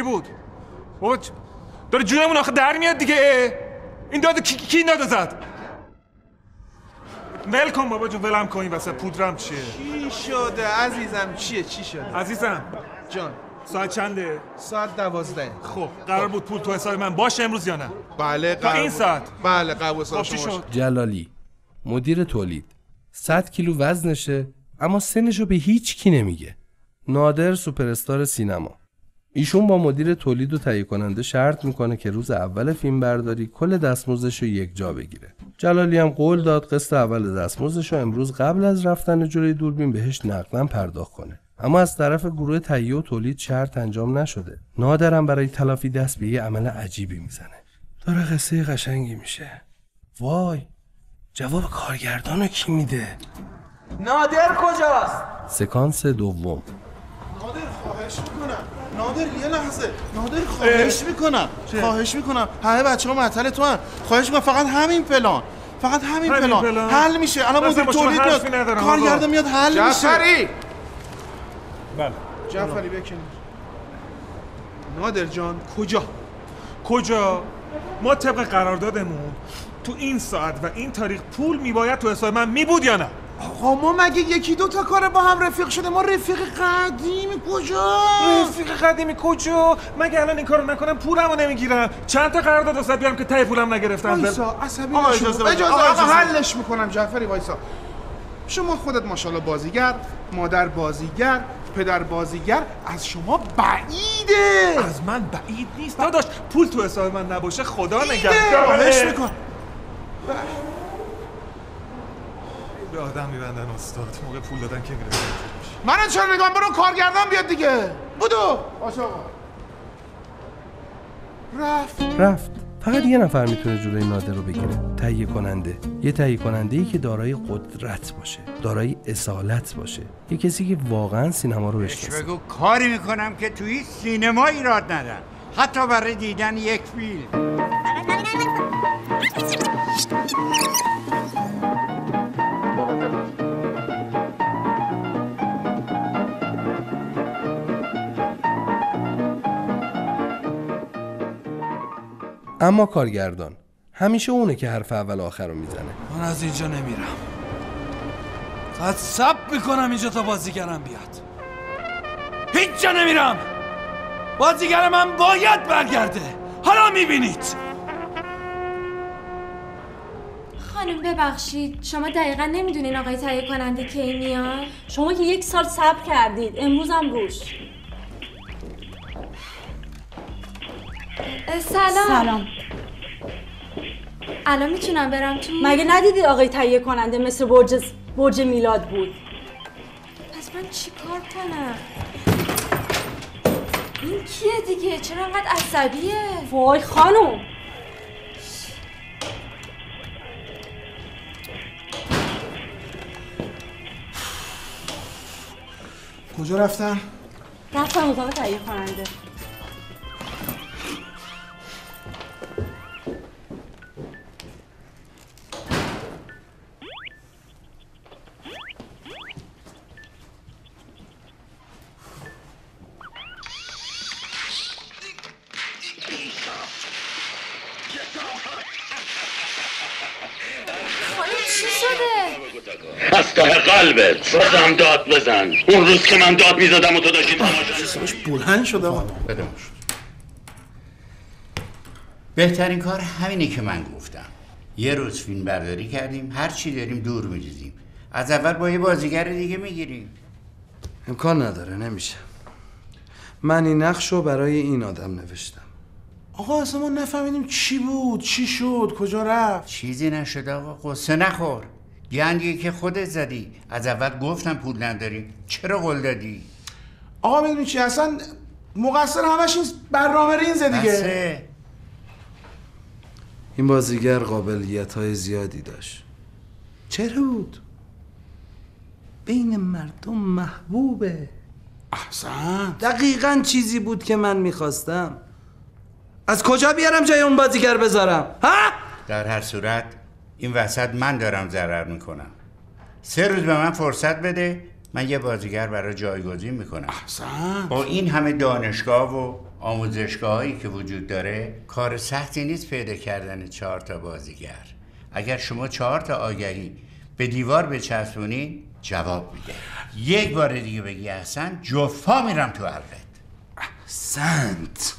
کی بود؟ بابا داره جونمون آخه در میاد دیگه. این داده کی کی داده زد؟ ول کن بابا جون ولم کن این وسط پودرم چیه؟ چی شده عزیزم؟ چیه؟ چی شده؟ عزیزم. جان. ساعت چنده؟ ساعت دوازده. خب قرار بود پول تو حساب من باشه امروز یا نه؟ بله تا این. ساعت. بله قبول خب چی شد؟ جلالی مدیر تولید. 100 کیلو وزنشه اما سنشو به هیچ کی نمیگه. نادر سوپرستار سینما. ایشون با مدیر تولید و تهیه کننده شرط می‌کنه که روز اول فیلم برداری کل دستمزدش رو یک جا بگیره. جلالی هم قول داد قسط اول دستمزدش رو امروز قبل از رفتن جلوی دوربین بهش نقدن پرداخت کنه. اما از طرف گروه تهیه و تولید شرط انجام نشده. نادرم برای تلافی دست به یه عمل عجیبی می‌زنه. داره قصه قشنگی میشه. وای جواب کارگردانو کی میده؟ نادر کجاست؟ سکانس دوم. نادر خواهش می‌کنم. نادر یه لحظه. نادر خواهش می‌کنم. خواهش می‌کنم. همه بچه ها معطل تو هم. خواهش می‌کنم. فقط همین پلان فقط همین, همین پلان. پلان؟ حل میشه. الان مدیر تولید میاد. کارگردان آقا. میاد حل میشه. جعفری! بله. جعفری بکن. نادر جان کجا؟ کجا؟ ما طبق قراردادمون تو این ساعت و این تاریخ پول میباید تو حساب من می یا نه؟ آقا ما مگه یکی دو تا کار با هم رفیق شده؟ ما رفیق قدیمی کجا؟ رفیق قدیمی کجا؟ مگه الان این کارو نکنم پولمو نمی‌گیرم؟ چند تا قرارداد واسه بیارم که ته پولم نگرفتم؟ وایسا عصبی آقا نشو. اجازه آقا. حلش می‌کنم جعفری وایسا. شما خودت ماشاءالله بازیگر مادر بازیگر پدر بازیگر از شما بعیده. از من بعید نیست. داداش پول تو حساب من نباشه خدا نگهدار. میکن. به آدم میبندن استاد. موقع پول دادن که گرفت منو چرا نگاه برو کارگردان بیاد دیگه. بودو. باشه آقا. رفت. رفت. فقط یه نفر می‌تونه جلوی نادر رو بگیره. تهیه کننده. یه تهیه کننده ای که دارای قدرت باشه. دارای اصالت باشه. یه کسی که واقعا سینما رو بشناسه. بگو کاری می‌کنم که توی سینما ایراد ندن حتی برای دیدن یک فیلم. اما کارگردان. همیشه اونه که حرف اول و آخر رو می‌زنه. من از اینجا نمیرم. فقط سب می‌کنم اینجا تا بازیگرم بیاد. هیچ جا نمیرم. بازیگر من باید برگرده. حالا می‌بینید. خانم ببخشید. شما دقیقا نمی‌دونین آقای تهیه کننده کی میاد؟ شما که یک سال صبر کردید. امروز هم روش سلام. سلام. الان می‌تونم برم تو مگه ندیدی آقای تهیه کننده مثل برج برج میلاد بود؟ پس من چی کار کنم؟ این کیه دیگه؟ چرا انقدر عصبیه؟ وای خانم. کجا رفتن؟ رفتم اتاق تهیه کننده. قلبت بازم داد بزن. اون روز که من داد می‌زدم و تو داشتی تماشا بلند باش. بهترین کار همینه که من گفتم. یه روز فیلم برداری کردیم هر چی داریم دور میریزیم. از اول با یه بازیگر دیگه می‌گیریم. امکان نداره نمیشه. من این نقش رو برای این آدم نوشتم. آقا اصلا ما نفهمیدیم چی بود چی شد کجا رفت؟ چیزی نشده آقا قصه نخور. گندیه که خودت زدی. از اول گفتم پول نداریم چرا قول دادی؟ آقا می‌دونی چی؟ اصلا مقصر همش این برنامه رینزه دیگه. بسه. این بازیگر قابلیت های زیادی داشت. چرا بود؟ بین مردم محبوبه. احسن. دقیقا چیزی بود که من می‌خواستم. از کجا بیارم جای اون بازیگر بذارم؟ ها؟ در هر صورت این وسط من دارم ضرر می‌کنم. سه روز به من فرصت بده من یه بازیگر برای جایگزین می‌کنم. احسن. با این همه دانشگاه و آموزشگاه هایی که وجود داره کار سختی نیست پیدا کردن چهار تا بازیگر. اگر شما چهار تا آگهی به دیوار بچسبونی جواب میده. یک بار دیگه بگی احسن جفا میرم تو حلقت سنت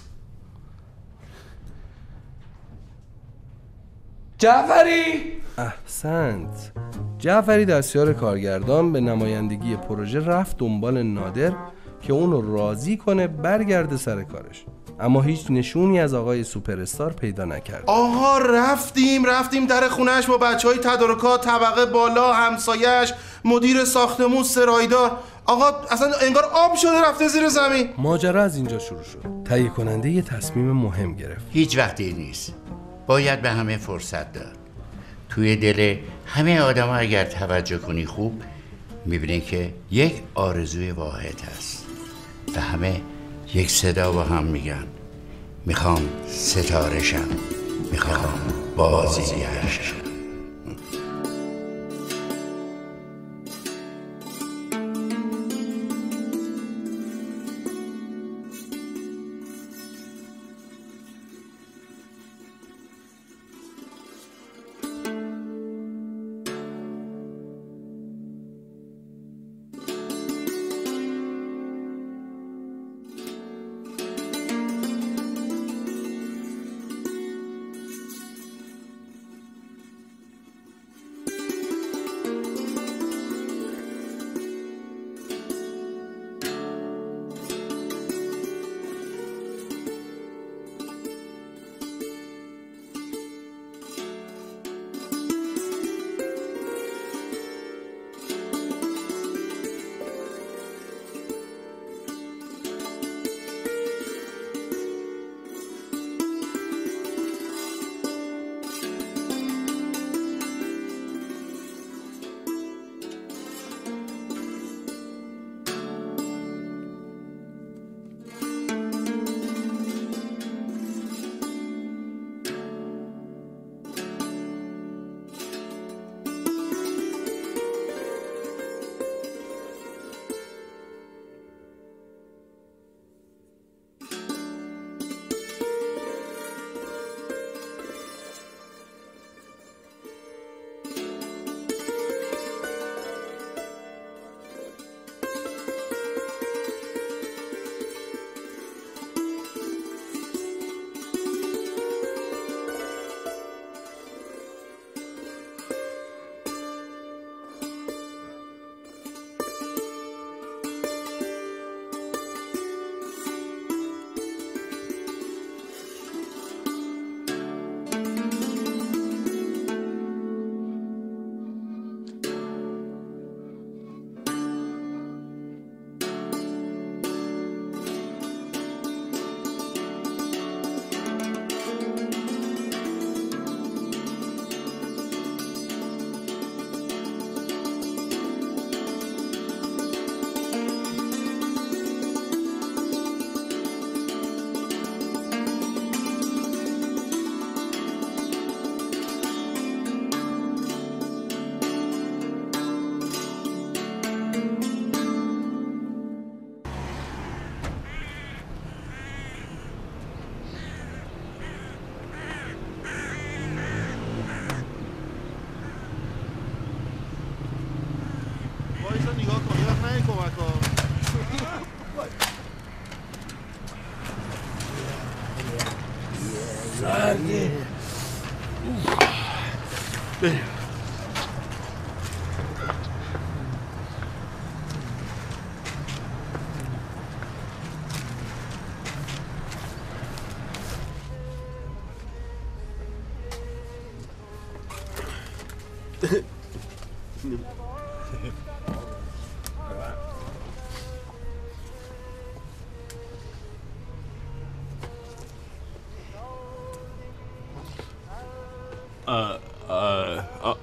جعفری! احسنت. جعفری دستیار کارگردان به نمایندگی پروژه رفت دنبال نادر که اونو راضی کنه برگرده سر کارش. اما هیچ نشونی از آقای سوپرستار پیدا نکرد. آها رفتیم رفتیم در خونهش با بچه های تدارکات طبقه بالا همسایش مدیر ساختمون سرایدار. آقا اصلا انگار آب شده رفته زیر زمین. ماجرا از اینجا شروع شد. تهیه کننده یه تصمیم مهم گرفت. هیچ وقتی نیست. باید به همه فرصت داد. توی دل همه آدم اگر توجه کنی خوب می‌بینی که یک آرزوی واحد هست. و همه یک صدا با هم میگن. می‌خوام ستاره شم می‌خوام بازیگر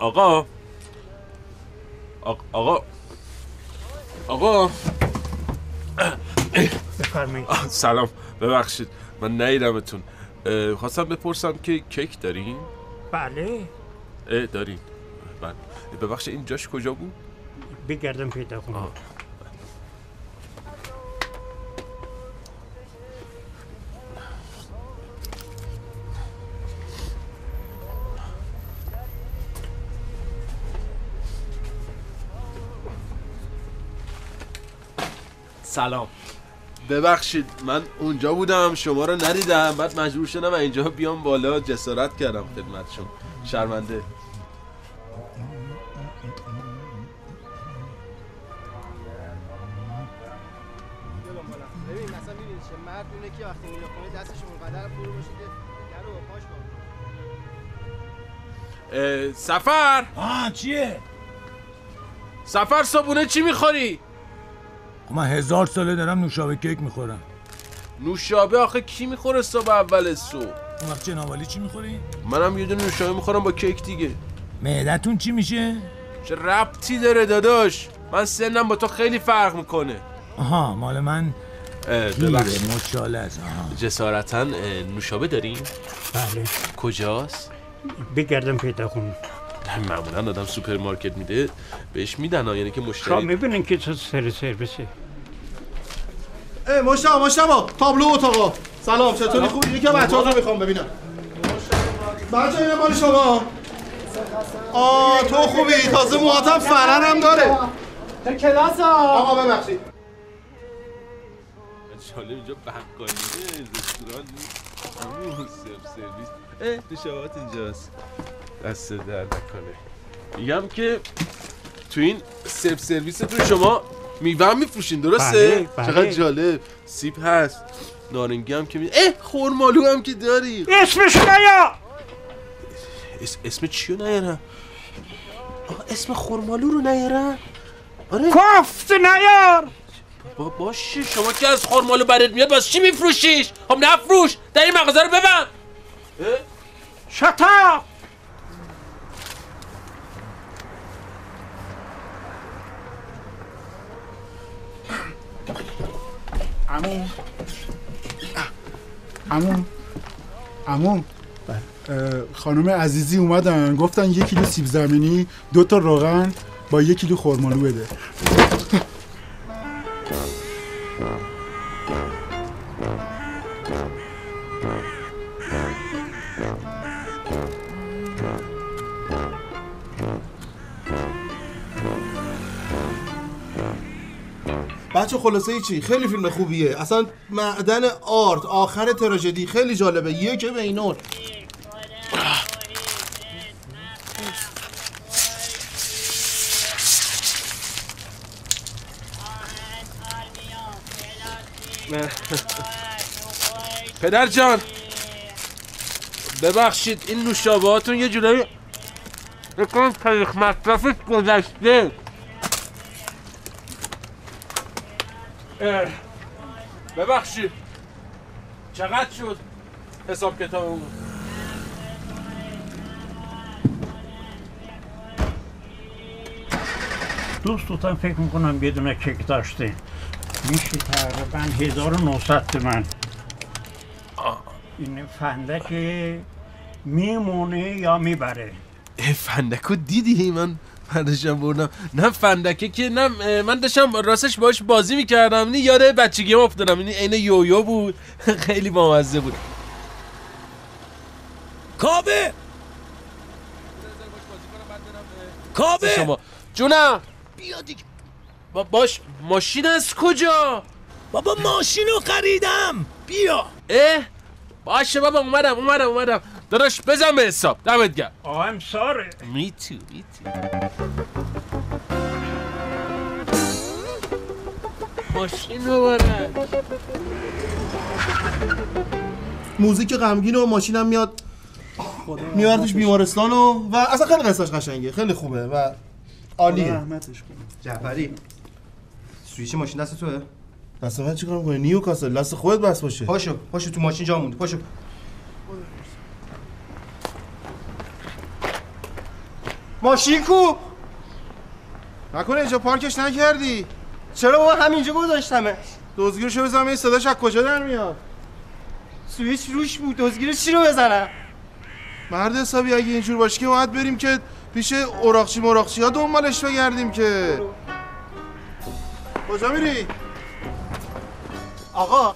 آقا. آقا. آقا. بفرمایید. آه، سلام. ببخشید. من نیدمتون. خواستم بپرسم که کیک دارین؟ بله. دارین. بله. ببخشید این جاش کجا بود؟ بگردم پیدا کنم. سلام. ببخشید من اونجا بودم شما رو ندیدم. بعد مجبور شدم اینجا بیام بالا جسارت کردم شرمنده. با پاش اه، سفر. آه چیه؟ سفر صبونه چی می‌خوری؟ من هزار ساله دارم نوشابه کیک می‌خورم نوشابه آخه کی می‌خوره صبح اول صبح اون وقت جنابالی چی می‌خوری؟ منم یه دونه نوشابه می‌خورم با کیک دیگه معدتون چی میشه؟ چه ربطی داره داداش من سنم با تو خیلی فرق می‌کنه آها مال من ببخشید. مشاله است آها جسارتا نوشابه داریم؟ بله کجاست؟ بگردم پیدا کنم معمولا آدم سوپرمارکت میده بهش میدن ها، یعنی که شما مشتری می‌بینین که تو سر سرویسه ای مشتبا مشتبا تابلو اتاقا. سلام چطوری؟ خوبی؟ یکی بچه ها رو می‌خوام ببینم. بچه این مال شما؟ آه تو خوبی؟ تازه موهاتم فرن هم داره. تو کلاس آقا ببخشید. جالب اینجا بقالیه رستوران. نیست همون سرف سرویس. اه اینجاست. دست در نکنه. میگم که تو این سرف سرویستون شما میوه هم میفروشین درسته؟ بله، بله. چقدر جالب. سیب هست. نارنگی هم که می اه خورمالو هم که داری. اسمش نیا! اس... اسم چیو نیارم؟ اسم خورمالو رو نیارم؟ آره. کافت نیار! با باشه شما که از خورمالو برات میاد باز چی میفروشیش؟ خب نفروش. در این مغازه رو ببند خانم عزیزی اومدن گفتن یک کیلو سیب زمینی دو تا روغن با یک کیلو خرمالو بده. بچه خلاصه چی؟ خیلی فیلم خوبیه. اصلا معدن آرت آخر تراژدی خیلی جالبه. یک به اینور پدر جان ببخشید این نوشابهاتون یه جورایی بکنم تاریخ مصرفش گذشته. ببخشید چقدر شد حساب کتاب اون دوستتون فکر می‌کنم یه دونه کیک داشته میشه تقریبا 1900 تومن این فندک میمونه یا می‌بره؟ اه، فندکو دیدی؟ من فندشم بردم. نه فندکه که نه من داشتم راستش باش بازی می‌کردم. این یاد بچگی هم افتادم. این عین یویو بود. خیلی بامزه بود. کابه کابه شما جونم! بیا دیگه. با باش ماشین از کجا؟ بابا ماشین رو خریدم. بیا. اه باشه بابا اومدم اومدم اومدم. داداش بزن به حساب. دمت گرم. آهم ساره. می تو می تو ماشین ببرن موزیک غمگین و ماشینم میاد. میاردش بیمارستان و و اصلا خیلی قصهش قشنگه. خیلی خوبه و عالیه. رحمتش کنه. جعفری سویچ ماشین دست توه دست من چیکار نیو کاسل دست خودت بس باشه. پاشو پاشو تو ماشین جا موندی پاشو. ماشین کو! نکنه اینجا پارکش نکردی. چرا بابا همینجا گذاشتمه؟ دزگیرشو بزنم این صداش از کجا در میاد؟ سویچ روش بود. دزگیر چی رو بزنم؟ مرد حسابی اگه اینجور باشه که باید بریم که پیش اوراقچی مراقچی ها دنبالش بگردیم که. کجا میری؟ آقا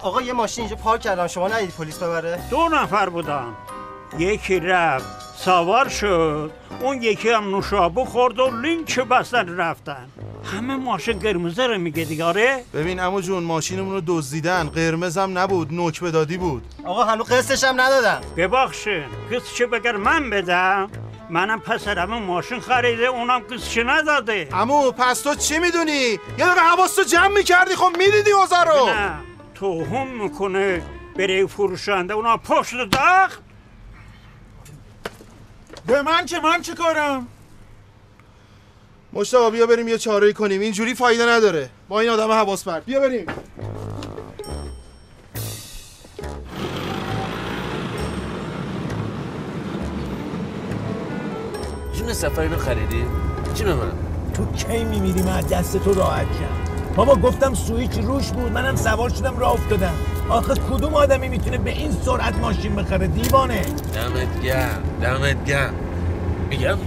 آقا یه ماشین اینجا پارک کردم شما ندید پلیس ببره؟ دو نفر بودن یکی رفت سوار شد. اون یکی هم نوشابه خورد و لینک بستن رفتن. همه ماشین قرمزه رو میگه دیگه آره؟ ببین امو جون ماشینمون رو دزدیدن. قرمز هم نبود نوک بدادی بود. آقا هنوز قسطش هم ندادم. ببخشید. قسطش بگر من بدم؟ منم پسرم ماشین خریده اونم قسطش نداده امو پس تو چی می‌دونی؟ یه دقیقه حواستو جمع می‌کردی خب می‌دیدی اوزا رو. نه توهم می‌کنه بره فروشنده اونا پشت داغ. به من که من چه کارم؟ مشتاق بیا بریم یه چاره کنیم اینجوری فایده نداره. با این آدم حواس پرت بیا بریم. جون سفر اینو خریدی؟ جون من تو کی میمیری؟ من از دست تو راحت شم. بابا گفتم سویچ روش بود منم سوار شدم راه افتادم. آخه کدوم آدمی می‌تونه به این سرعت ماشین بخره؟ دیوانه. دمت گرم دمت گرم. میگم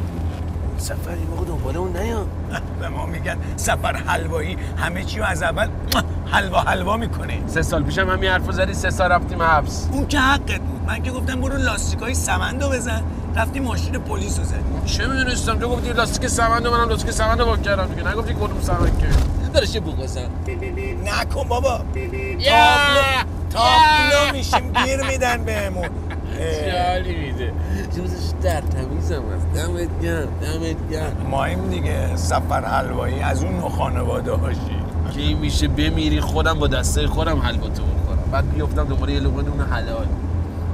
سفر این موقع دنبال اون نیام به ما میگن سفر حلوایی. همه چی رو از اول حلوا حلوا می‌کنه. سه سال پیشم همین حرفو زدی سه سال رفتیم حبس. اون که حقت بود. من که گفتم برو لاستیکای سمندو بزن. رفتی ماشین پلیس رو زدی چه می‌دونستم؟ تو گفتی لاستیک سمند و منم لاستیک سمند رو با کردم دیگه. نگفتی کدوم سمند که؟ دارش یه بوق بزن نکن بابا. تابلو تابلو میشیم گیر میدن بهمون. چالی میده. جوزش در تمیزم هست. دمت گرم دمت گرم. مایم دیگه سفر حلوایی. از اون خانواده هاشی. که این میشه بمیری خودم با دسته خودم حلوا تو بخورم. بعد بیفتم دوباره یه لقمه اون حلال.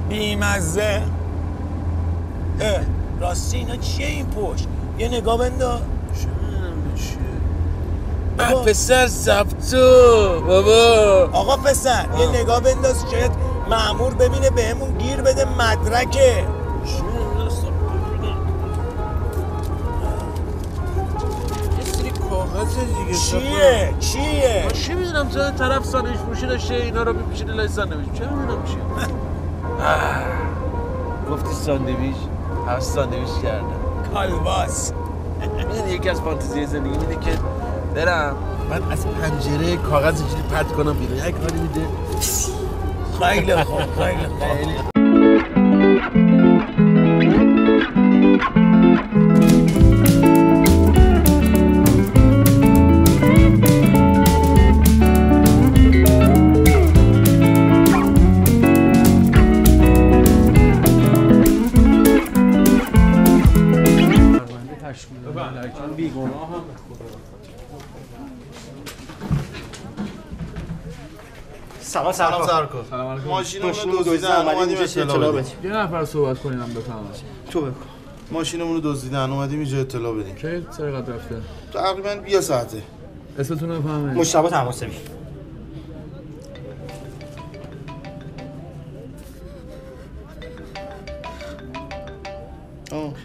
بیمزه. اه، راستی اینا چیه این پشت؟ یه نگاه بندا بابا پسر زبطو بابا. آقا پسر یه نگاه بنداز شاید مأمور ببینه بهمون گیر بده مدرکه. دیگه چیه؟ چیه؟ من چی می‌دونم؟ تو طرف ساندویچ فروشی داشته اینا رو میپیچیده لای ساندویچ چه می‌دونم چیه؟ گفتی ساندویچ؟ هر ساندویچ کردم کالباس. می‌دونی یکی از فانتزی زندگی اینه که برم. بعد از پنجره کاغذ اینجوری پرت کنم بیرون یک کاری میده. خیلی خوب خیلی خوب سلام سلام. سرکار سلام علیکم. ماشینمون رو دزدیدن اومدیم اطلاع بدیم. یه نفر صحبت کنیم بفهمم تو بگو. ماشینمون رو دزدیدن اومدیم اینجا اطلاع بدیم. کی؟ سرقت رفته؟ تقریبا یه ساعته. اسمتون رو بفهمه مشتبه تماسبی.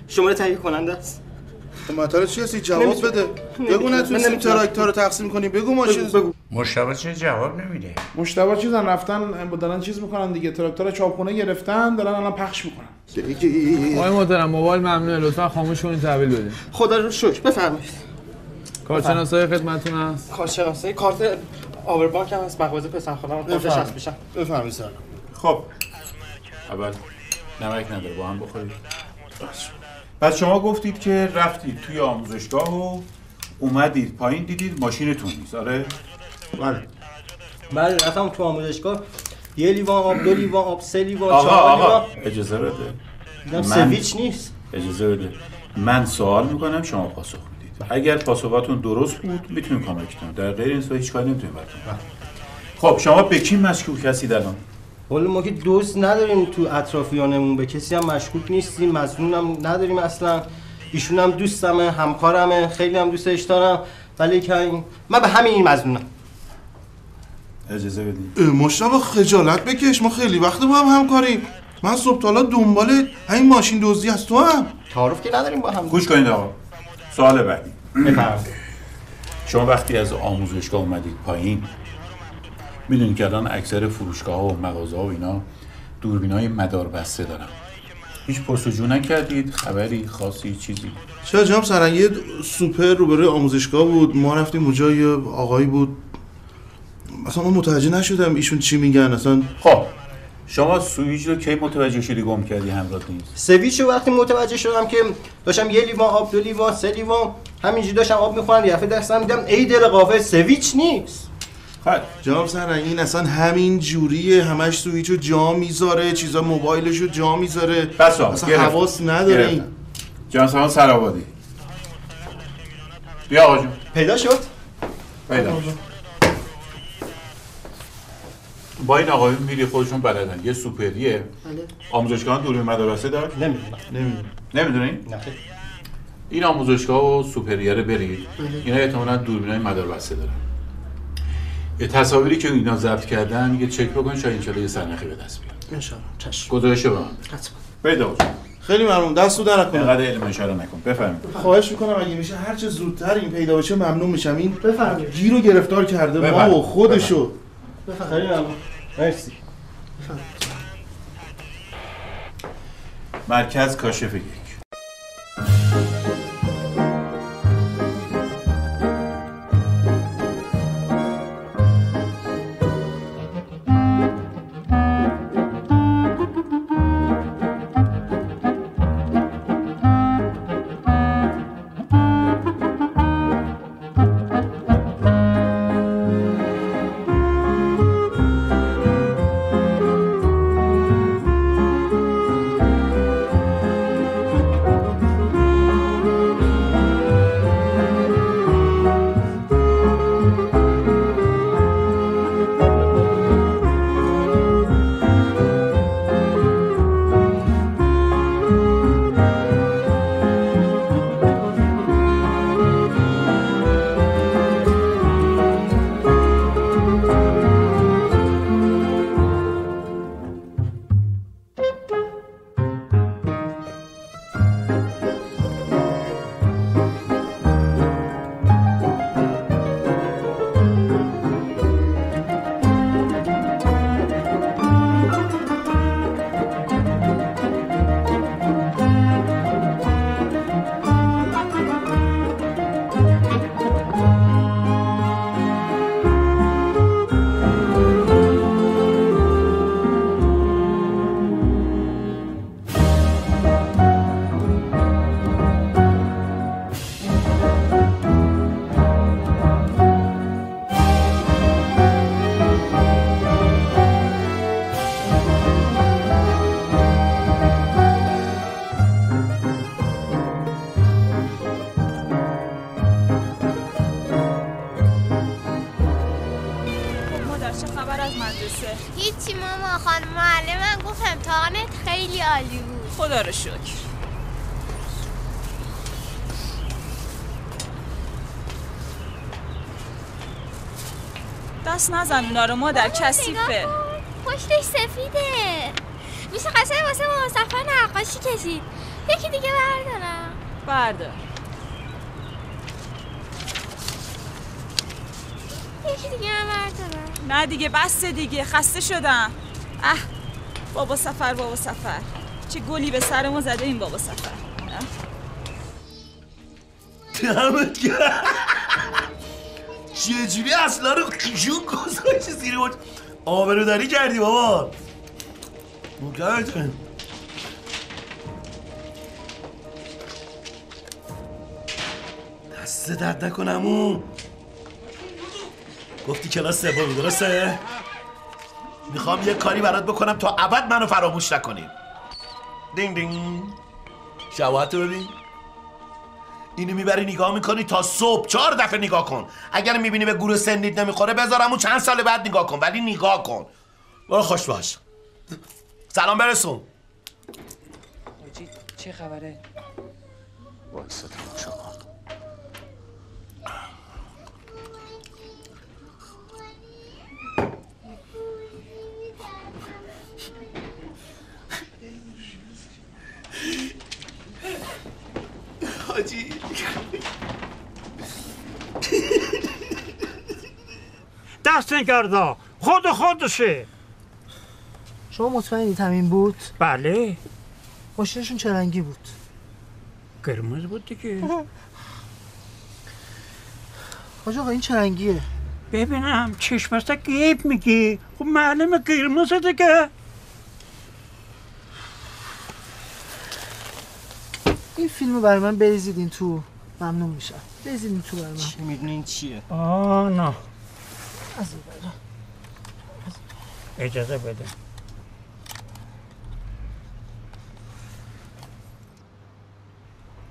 شماره تهیه کننده است. مطالب چی هستی؟ جواب. بده. بگو نتونستیم. تراکتور رو تقسیم کنیم بگو ماشین بگو مشتبه چه جواب نمیده؟ مشتبه چیزن رفتن دارن چیز می‌کنن دیگه. تراکتور چاپخونه گرفتن دارن الان پخش می‌کنن. آقای محترم موبایل ممنوعه لطفا خاموش کنید تحویل بدین. خدا رو شکر. بفرمایید. کارشناسای خدمتتون هست؟ کارشناسی کارت آوربانک هم هست. مغازه پسر کارتش بفرمایید. هست میشم بفهمی سر. خب. اول نمک نداره با هم بخورید پس شما گفتید که رفتید توی آموزشگاه و اومدید پایین دیدید ماشینتون نیست آره؟ بله. بله رفتم تو آموزشگاه. یه لیوان آب دو لیوان آب سه لیوان آقا چهار آقا لیوان. اجازه بده. دیدم سویچ نیست. اجازه بده. من سوال می‌کنم شما پاسخ می‌دید. اگر پاسخاتون درست بود می‌تونیم کمکتون در غیر این صورت هیچ کاری نمی‌تونیم براتون. خب شما به کی مشکوک هستید الان؟ والا ما که دوست نداریم تو اطرافیانمون به کسی هم مشکوک نیستیم مظنون هم نداریم اصلا. ایشون هم دوستمه همکارمه خیلی هم دوستش دارم ولی که من به همین این مظنونم. اجازه بدید اه، مشتبه خجالت بکش ما خیلی وقت با هم همکاریم. من صبح تا حالا دنبال همین ماشین دزدی از تو هم؟ تعارف که نداریم با هم. گوش کنید آقا. سوال بعدی. شما وقتی از آموزشگاه اومدید پایین می‌دونید که الان اکثر فروشگاه و مغازه ها و اینا دوربین های مدار بسته دارن. هیچ پرسجو نکردید خبری خاصی چیزی؟ چرا جناب سرهنگ یه سوپر روبروی آموزشگاه بود. ما رفتیم اونجا یه آقایی بود. اصلا من متوجه نشدم ایشون چی میگن. اصلا خب شما سویچ رو کی متوجه شدی گم کردی همراه نیست؟ سویچ رو وقتی متوجه شدم که داشتم یه لیوان آب دو لیوان سه لیوان همینجوری داشتم آب می‌خورم یه دفعه دستم دیدم ای دل غافل سویچ نیست. جناب سرنگ این اصلا همین جوریه. همش سویچ رو جا می‌ذاره چیزا موبایلش رو جا می‌ذاره. بس اصلا. حواس نداره این. جان سلام سرآبادی بیا آقا جون. پیدا شد؟ پیدا با این آقایون میری خودشون بلدن. یه سوپریه. آموزشگاه دوربین مدرسه دار نمی‌دونم. نمی‌دونم نمی‌دونی؟ نه. این آموزشگاه و سوپریه رو برید. بله. اینا احتمالاً دوربینای مدار بسته دارن. یه تصاویری که اینا ضبط کردن یه چک بکن شاید انشالله یه سرنخی به دست بیاد انشالله. چشم. گزارش به من حتما. پیدا باش خیلی ممنون. دست رو در نکنه اینقدر علم اشاره نکن. بفرمایید. خواهش می‌کنم اگه میشه هر چه زودتر این پیدا بشه ممنون میشم. این گیر رو گرفتار کرده ما بفرمایید. و خودشو. خیلی ممنون. مرسی. مرکز کاشف یک دست نزن اونا رو مادر کثیفه. پشتش سفیده. میشه قشنگ واسه ما سفر نقاشی کشید. یکی دیگه بردارم. بردار. یکی دیگه هم بردارم. نه دیگه بس دیگه خسته شدم. اه بابا سفر بابا سفر. چه گلی به سر ما زده این بابا سفر. دمت گرم چجوری اصلا رو جون گذاشتی زیر بود آبروداری کردی بابا. کنیم دست درد نکنم اون گفتی کلاس سومی درسته؟ می‌خوام یه کاری برات بکنم تا ابد منو فراموش نکنی. دینگ دینگ. شواهد رو ببین. اینو می‌بری نگاه می‌کنی تا صبح. چهار دفعه نگاه کن. اگر می‌بینی به گروه سنیت نمی‌خوره بذارم چند سال بعد نگاه کن. ولی نگاه کن. برو خوش باش. سلام برسون. چه خبره؟ وایسا دست نگردا خود خودشه شما مطمئنی همین بود؟ بله. ماشینشون چه رنگی بود؟ قرمز بود دیگه. حاج آقا این چه رنگیه؟ ببینم چشمستا گیب میگی. خب معلم قرمزه دیگه. این فیلمو برای من بریزید این تو. ممنون میشم. بریزید این تو برای من. چه می‌دونین چیه؟ آه نه. از. اجازه بده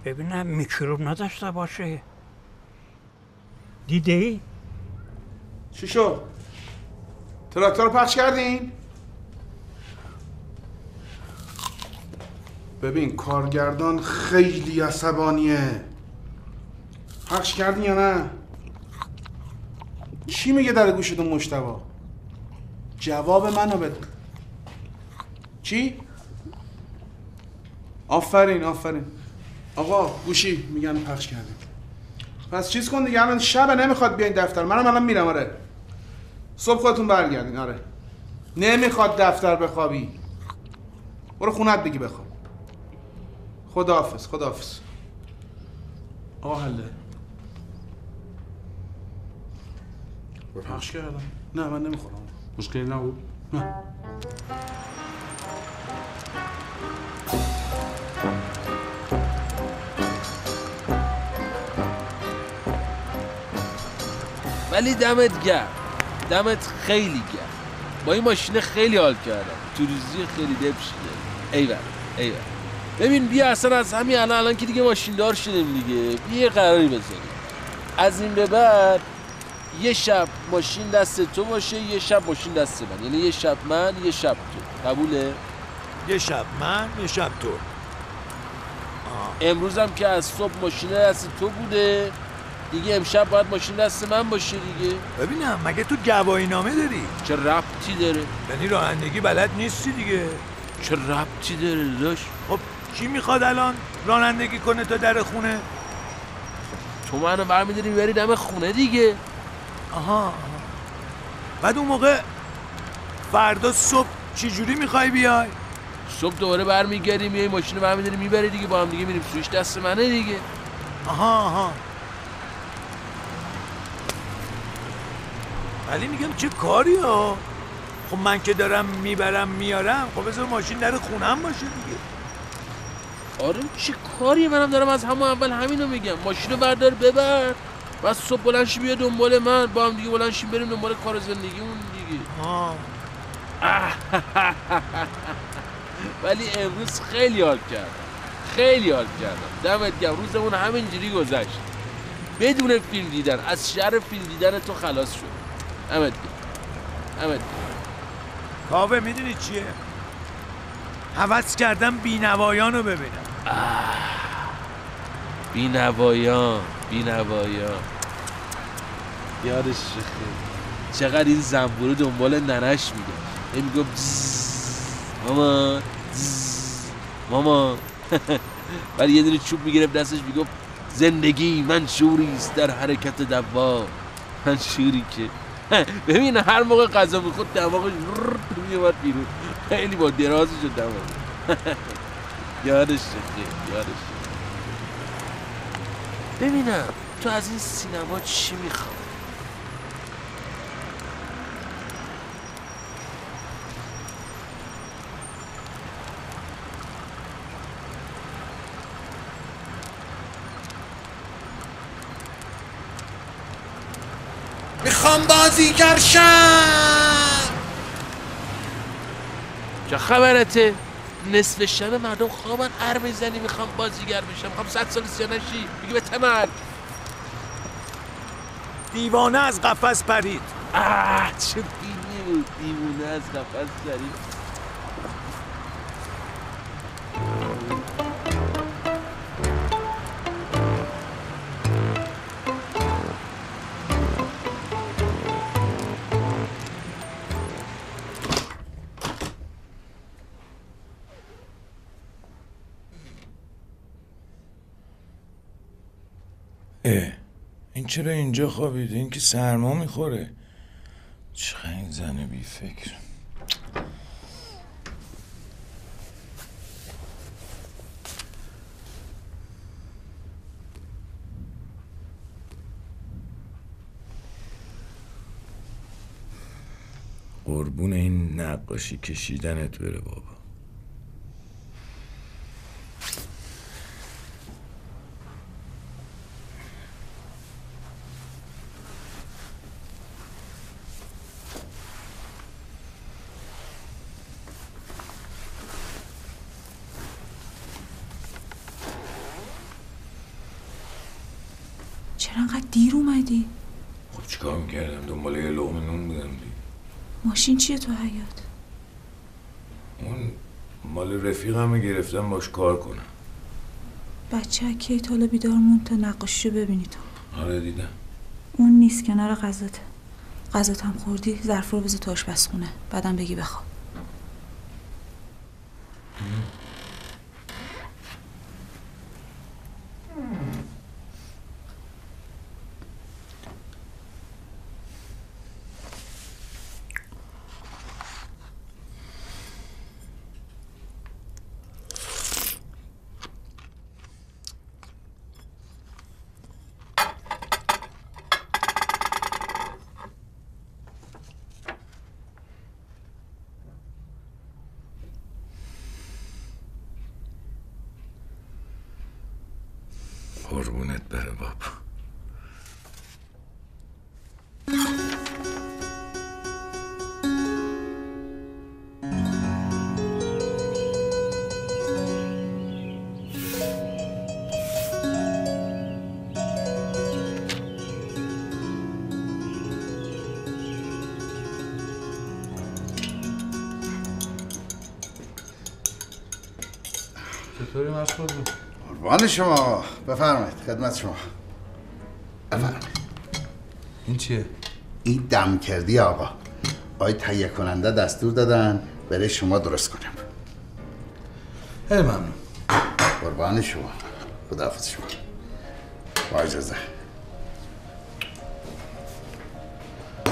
ببینم میکروب نداشته باشه دیده ای؟ چی شد؟ تراکتور رو پخش کردین؟ ببین کارگردان خیلی عصبانیه پخش کردین یا نه؟ چی میگه در گوشتون مشتبا؟ جواب منو بده. چی؟ آفرین آفرین. آقا گوشی میگن پخش کردیم. پس چیز کن دیگه الان شب نمی‌خواد بیاین دفتر. منم الان میرم آره. صبح خودتون برگردین آره. نمی‌خواد دفتر بخوابی. برو خونت بگی بخواب. خداحافظ خداحافظ. آقا حله. پخش کردم. نه من نمی‌خورم. مشکلی نبود؟ نه. ولی دمت گرم. دمت خیلی گرم. با این ماشین خیلی حال کردم. توریزی خیلی دبشیده ایول ایول. ببین بیا اصلا از همین الان الان که دیگه ماشین دار شدیم دیگه. بیا یه قراری بذاریم. از این به بعد یه شب ماشین دست تو باشه یه شب ماشین دست من. یعنی یه شب من یه شب تو. قبوله؟ یه شب من یه شب تو. امروزم که از صبح ماشین دست تو بوده. دیگه امشب باید ماشین دست من باشه دیگه. ببینم مگه تو گواهی نامه داری؟ چه ربطی داره؟ یعنی رانندگی بلد نیستی دیگه. چه ربطی داره داشت خب کی می‌خواد الان رانندگی کنه تا در خونه؟ تو منو برمیداری می‌بری دم خونه دیگه. آها. بعد اون موقع فردا صبح چی جوری می‌خوای بیای؟ صبح دوباره برمیگردی میای ماشین رو برمیداری می‌بری دیگه با هم دیگه میریم سویش دست منه دیگه. آها آها. ولی میگم چه کاری ها؟ خب من که دارم می‌برم میارم خب بذار ماشین در خونم باشه دیگه. آره چه کاری منم دارم از همون اول همینو میگم. ماشین رو بردار ببر. و صبح بلند شی بیا دنبال من با هم دیگه بلند شیم بریم دنبال کار زندگیمون دیگه. آه. ولی امروز خیلی حال کردم. خیلی حال کردم. دمت گرم. روزمون همینجوری گذشت. بدون فیلم دیدن. از شر فیلم دیدن تو خلاص شد. دمت گرم. دمت کاوه می‌دونی چیه؟ حوض کردم بینوایان رو ببینم بی نوایان بی نوایان یادش چقدر این زنبورو دنبال ننش میگه. این میگو ماما. ماما. ولی یه دونه چوب می‌گرفت دستش می‌گفت زندگی من شوری است در حرکت دوا. من شوری که. ببین هر موقع غذا می‌خورد دماغش میومد بیرون. خیلی با درازی شد دماغ. یادش خیلی یادش ببینم تو از این سینما چی می‌خوای؟ می‌خوام بازیگر شم چه خبرته؟ نصف شب مردم خوابن ار می‌زنی می‌خوام بازیگر بشم. می‌خوام صد سال سیانشی میگه به تمر. دیوانه از قفس پرید. آه چه دیوونه از قفس زرید چرا اینجا خوابیده این که سرما می‌خوره. چقدر این زن بی فکر قربون این نقاشی کشیدنت بره بابا نیومدی خب چیکار می‌کردم دنبال یه لقمه نون بودم دی ماشین چیه تو حیات اون مال رفیقمه گرفتم باش کار کنم. بچه کی؟ تا حالا بیدار موند تا نقاشیشو ببینی تو آره دیدم. اون نیست کنار غذاته غذات هم خوردی ظرف رو بذار تو آشپزخونه. بعدم بگی بخواب. قربان شما. بفرمایید خدمت شما. بفرمایید. این چیه؟ این دم کردی آقا. آقای تهیه کننده دستور دادن برای شما درست کنم. خیلی ممنون. قربان شما. خداحافظ شما. با اجازه.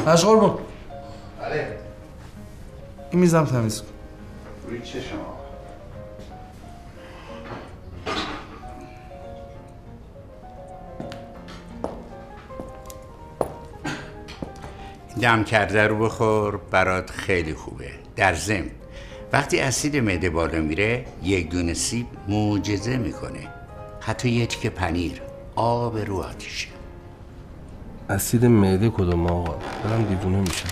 مشغول بود. بله. این میزم تمیز کن. روی چه شما؟ دم کرده رو بخور برات خیلی خوبه. در ضمن وقتی اسید معده بالا میره یک دونه سیب معجزه می‌کنه. حتی یه تیکه پنیر آب رو آتیشه اسید معده کدوم آقا؟ دارم دیوونه میشم.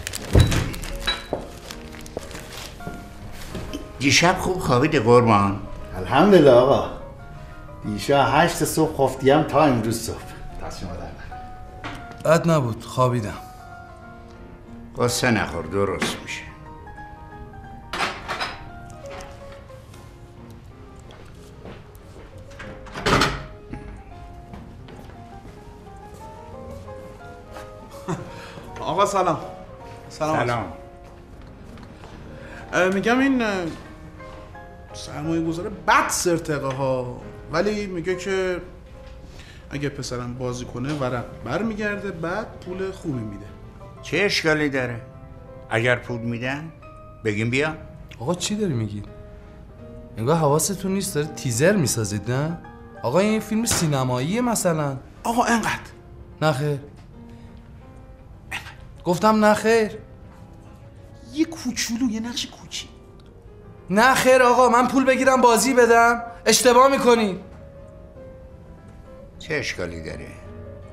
دیشب خوب خوابیدی قربان؟ الحمدلله آقا. دیشا هشت صبح خفتیم تا امروز صبح. در بد نبود خوابیدم. قصه نخور درست میشه. آقا سلام. سلام. سلام. میگم این سرمایه گذاره بد سرتقه ها ولی میگه که اگه پسرم بازی کنه ورق برمیگرده بعد پول خوبی میده. چه اشکالی داره؟ اگر پول میدن بگیم بیا. آقا چی داری میگی؟ انگار حواستون نیست داره تیزر می‌سازید نه؟ آقا این فیلم سینماییه مثلا. آقا انقدر. نه خیر. گفتم نه خیر. یه کوچولو یه نقش کوچی. نه خیر آقا من پول بگیرم بازی بدم. اشتباه می‌کنی. چه اشکالی داره؟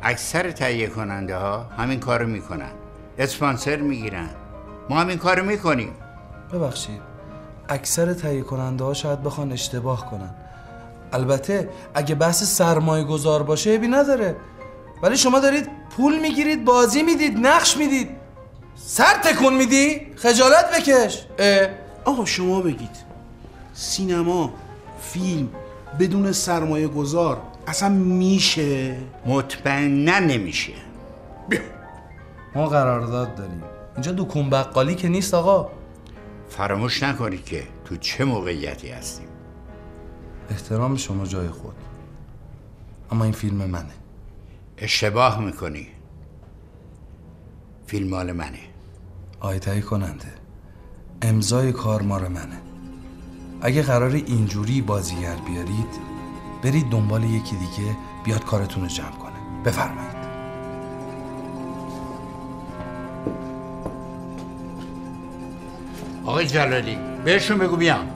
اکثر تهیه کننده ها همین کارو می‌کنن. اسپانسر می‌گیرن. ما همین کارو می‌کنیم. ببخشید. اکثر تهیه کننده ها شاید بخوان اشتباه کنن. البته اگه بحث سرمایه گذار باشه عیبی نداره. ولی شما دارید پول می‌گیرید بازی می‌دید نقش می‌دید. سر تکون میدی؟ خجالت بکش. اه. آقا شما بگید. سینما فیلم بدون سرمایه گذار اصلا میشه؟ مطمئنا نمیشه. ما قرارداد داریم. اینجا دکون بقالی که نیست آقا. فراموش نکنید که تو چه موقعیتی هستیم. احترام شما جای خود. اما این فیلم منه. اشتباه می‌کنی. فیلم مال منه. آقای تهیه کننده. امضای کار مال منه. اگه قرار اینجوری بازیگر بیارید برید دنبال یکی دیگه بیاد کارتون رو جمع کنه. بفرمایید. آقای جلالی بهشون بگو بیام.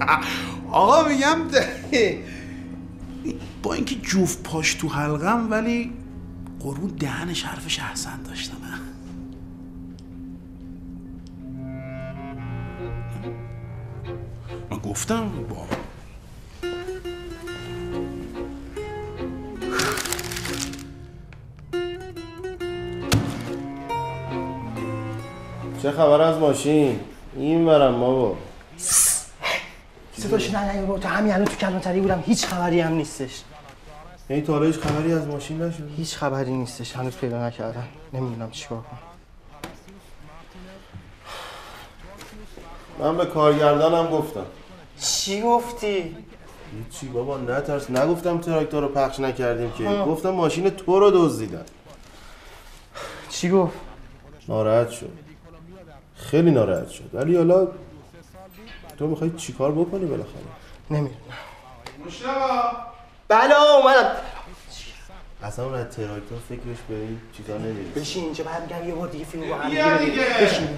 آقا میگم با اینکه جوف پاش تو حلقم ولی قرون دهنش حرفش احسن داشتن من گفتم با چه خبر از ماشین؟ این برم بابا. صداش نه نه تا همین الان تو کلانتری بودم هیچ خبری هم نیستش. تا حالا هیچ خبری از ماشین نشد هیچ خبری نیستش هنوز پیدا نکردم. نمی‌دونم چیکار کنم. من به کارگردانم گفتم. چی گفتی؟ چی بابا نترس. نگفتم تراکتور رو پخش نکردیم که. ها. گفتم ماشین تو رو دزدیدن. چی گفت؟ ناراحت شد. خیلی ناراحت شد. ولی حالا تو می‌خوای چیکار بکنی بالاخره؟ نمی‌دونم. مشتبا! بله اومدم. اصلا اون از تراکتور فکرش به این چیزا نمیره بشین اینجا برمیگردم یه بار دیگه فیلم با هم دیگه. بشین.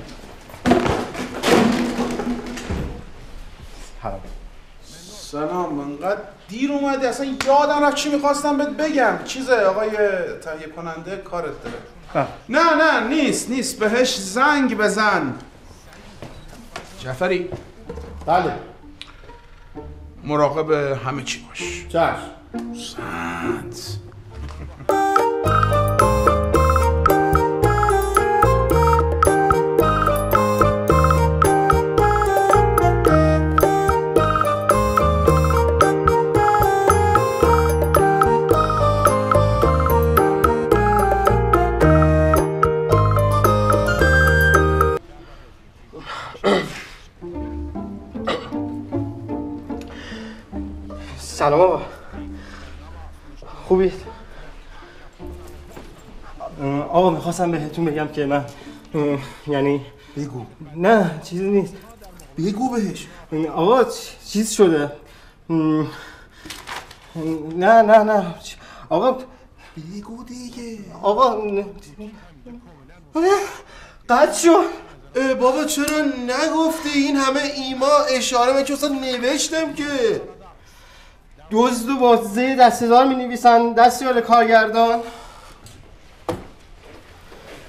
سلام انقدر دیر اومدی؟ اصلا یادم رفت چی می‌خواستم بهت بگم. چیزه آقای تهیه کننده کارت داره. نه نه نیست نیست. بهش زنگ بزن. جعفری. بله. مراقب همه چی باش. چشم. سنت. سلام آقا. خوبید؟ آقا می‌خواستم بهتون بگم که من یعنی بگو. نه چیزی نیست. بگو بهش. آقا چیز شده. نه نه نه. آقا بگو دیگه. آقا قد شد. بابا چرا نگفتی؟ این همه ایما اشاره من که اصلا نوشتم که. دزد و بازه دستدار می نویسن دستیار کارگردان.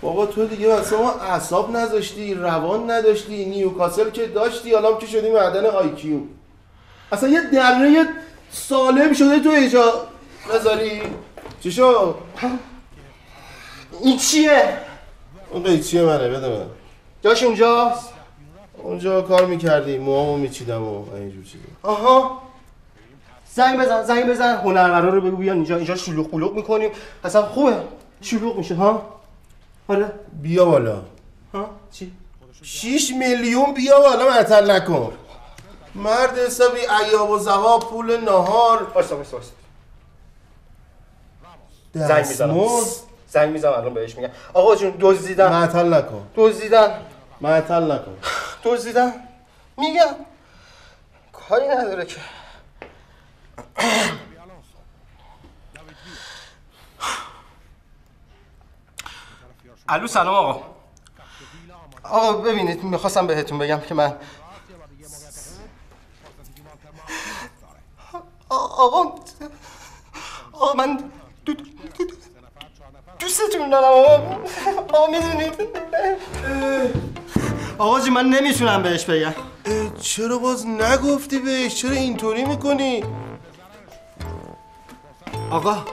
بابا تو دیگه واسه ما اعصاب نذاشتی روان نداشتی نیوکاسل که داشتی حالا که شدی معدن آیکیو اصلا یه دره سالم شده تو ایجا. نذاری. چی شد؟ این چیه؟ اون قیچیه منه؟ بده من. جاش اونجاست. اونجا کار می‌کردی موامو میچیدم و اینجور چیزا. آها. زنگ بزن زنگ بزن. هنرورا رو بگو بیان اینجا اینجا شلوغ قلوغ می‌کنیم. اصلا خوبه. شلوغ میشه ها؟ آره. بیا بالا. ها؟ چی؟ 6 میلیون بیا بالا معطل نکن. مرد حسابی ایاب و زوا پول نهار. واسه واسه واسه زنگ می‌زنم. زنگ می‌زنم الان بهش میگم. آقا جون دزدیدن. معطل نکن. دزدیدن. معطل نکن. دزدیدن. میگم. کاری نداره که. الو سلام آقا. آقا ببینید می‌خواستم بهتون بگم که من آقا آقا من دو- دو- دو- دوستتون دارم آقا. آقا می‌دونید؟ آقا جی من نمی‌تونم بهش بگم. چرا باز نگفتی بهش؟ چرا اینطوری می‌کنی؟ آقا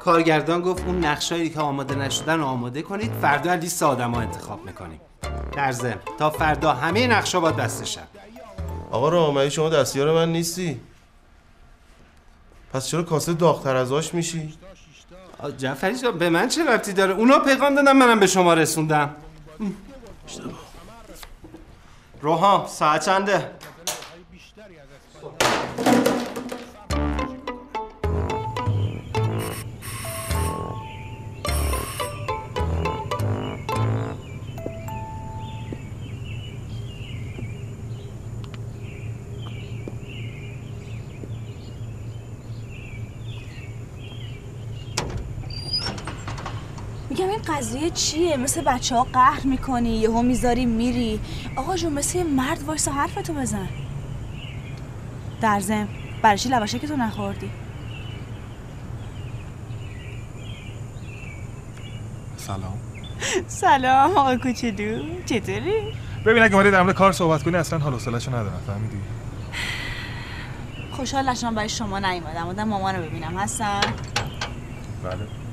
کارگردان گفت اون نقشایی که آماده نشدن رو آماده کنید فردا از لیست آدما انتخاب می‌کنیم. در ضمن تا فردا همه نقشا باید بستشن آقا رامعی شما دستیار من نیستی. پس چرا کاسه داغتر از آش میشی؟ جعفری جان به من چه ربطی داره؟ اونا پیغام دادن منم به شما رسوندم. روحام ساعت چنده؟ قضیه چیه؟ مثل بچه ها قهر می‌کنی یهو می‌ذاری میری. آقا جون مثل یه مرد وایسا حرفتو بزن. در ضمن برای چی لواشک تو نخوردی؟ سلام. سلام آقا کوچولو. چطوری؟ ببین اگه اومدی در مورد کار صحبت کنی اصلا حال و حوصله‌شو ندارم فهمیدی؟ خوشحال نشدم برای شما نیومدم. اومدم مامانو ببینم. هستن بله.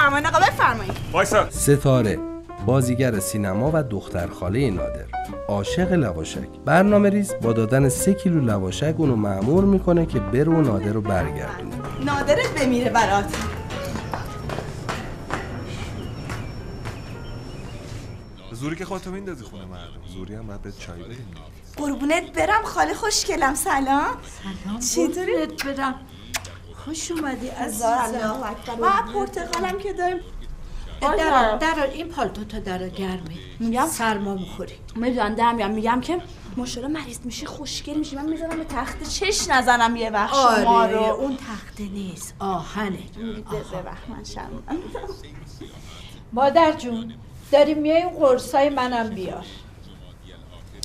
بفرمایید آقا بفرمایید وایسا. ستاره بازیگر سینما و دختر خاله نادر. عاشق لواشک. برنامه ریز با دادن سه کیلو لواشک اونو معمور می‌کنه که برو و نادر رو برگردونه. نادرت بمیره برات. زوری که خودتو میندازی خونه مردم. زوری هم باید به چای بدیم قربونت برم خاله خوشگلم. سلام. چطوری؟ برم. خوش اومدی عزیزم. الله اکبر و پرتقالم که داریم. در در این پالتو تا در گرمه. میگم؟ سرما می‌خوری. می‌دونم در میگم. میگم که ماشاءالله مریض میشی خوشگل میشی من می‌ذارم به تخت چش نزنم یه وقت شما آره رو. اون تخته نیست. آهنه. ببخ من مادر جون داریم میای اون قرصای منم بیار.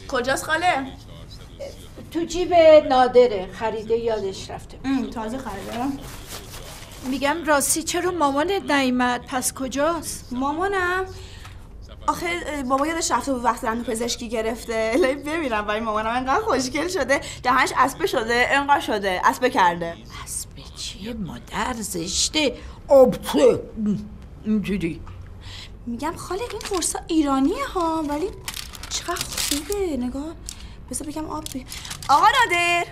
کجاست خاله؟ تو جیب نادره خریده یادش رفته تازه خریدم میگم راستی چرا مامانت نیومد پس کجاست؟ مامانم. آخه بابا یادش رفته بود وقتی رنده پزشکی گرفته. الهی بمیرم ولی مامانم انقدر خوشگل شده. دهنش اسبه شده انقدر شده. اسبه کرده. اسبه چیه؟ مادر زشته. آبته اینجوری. میگم خاله این قرصا ایرانیه ها ولی چقدر خوبه. نگاه. بذار بگم آب بی... آقا نادر!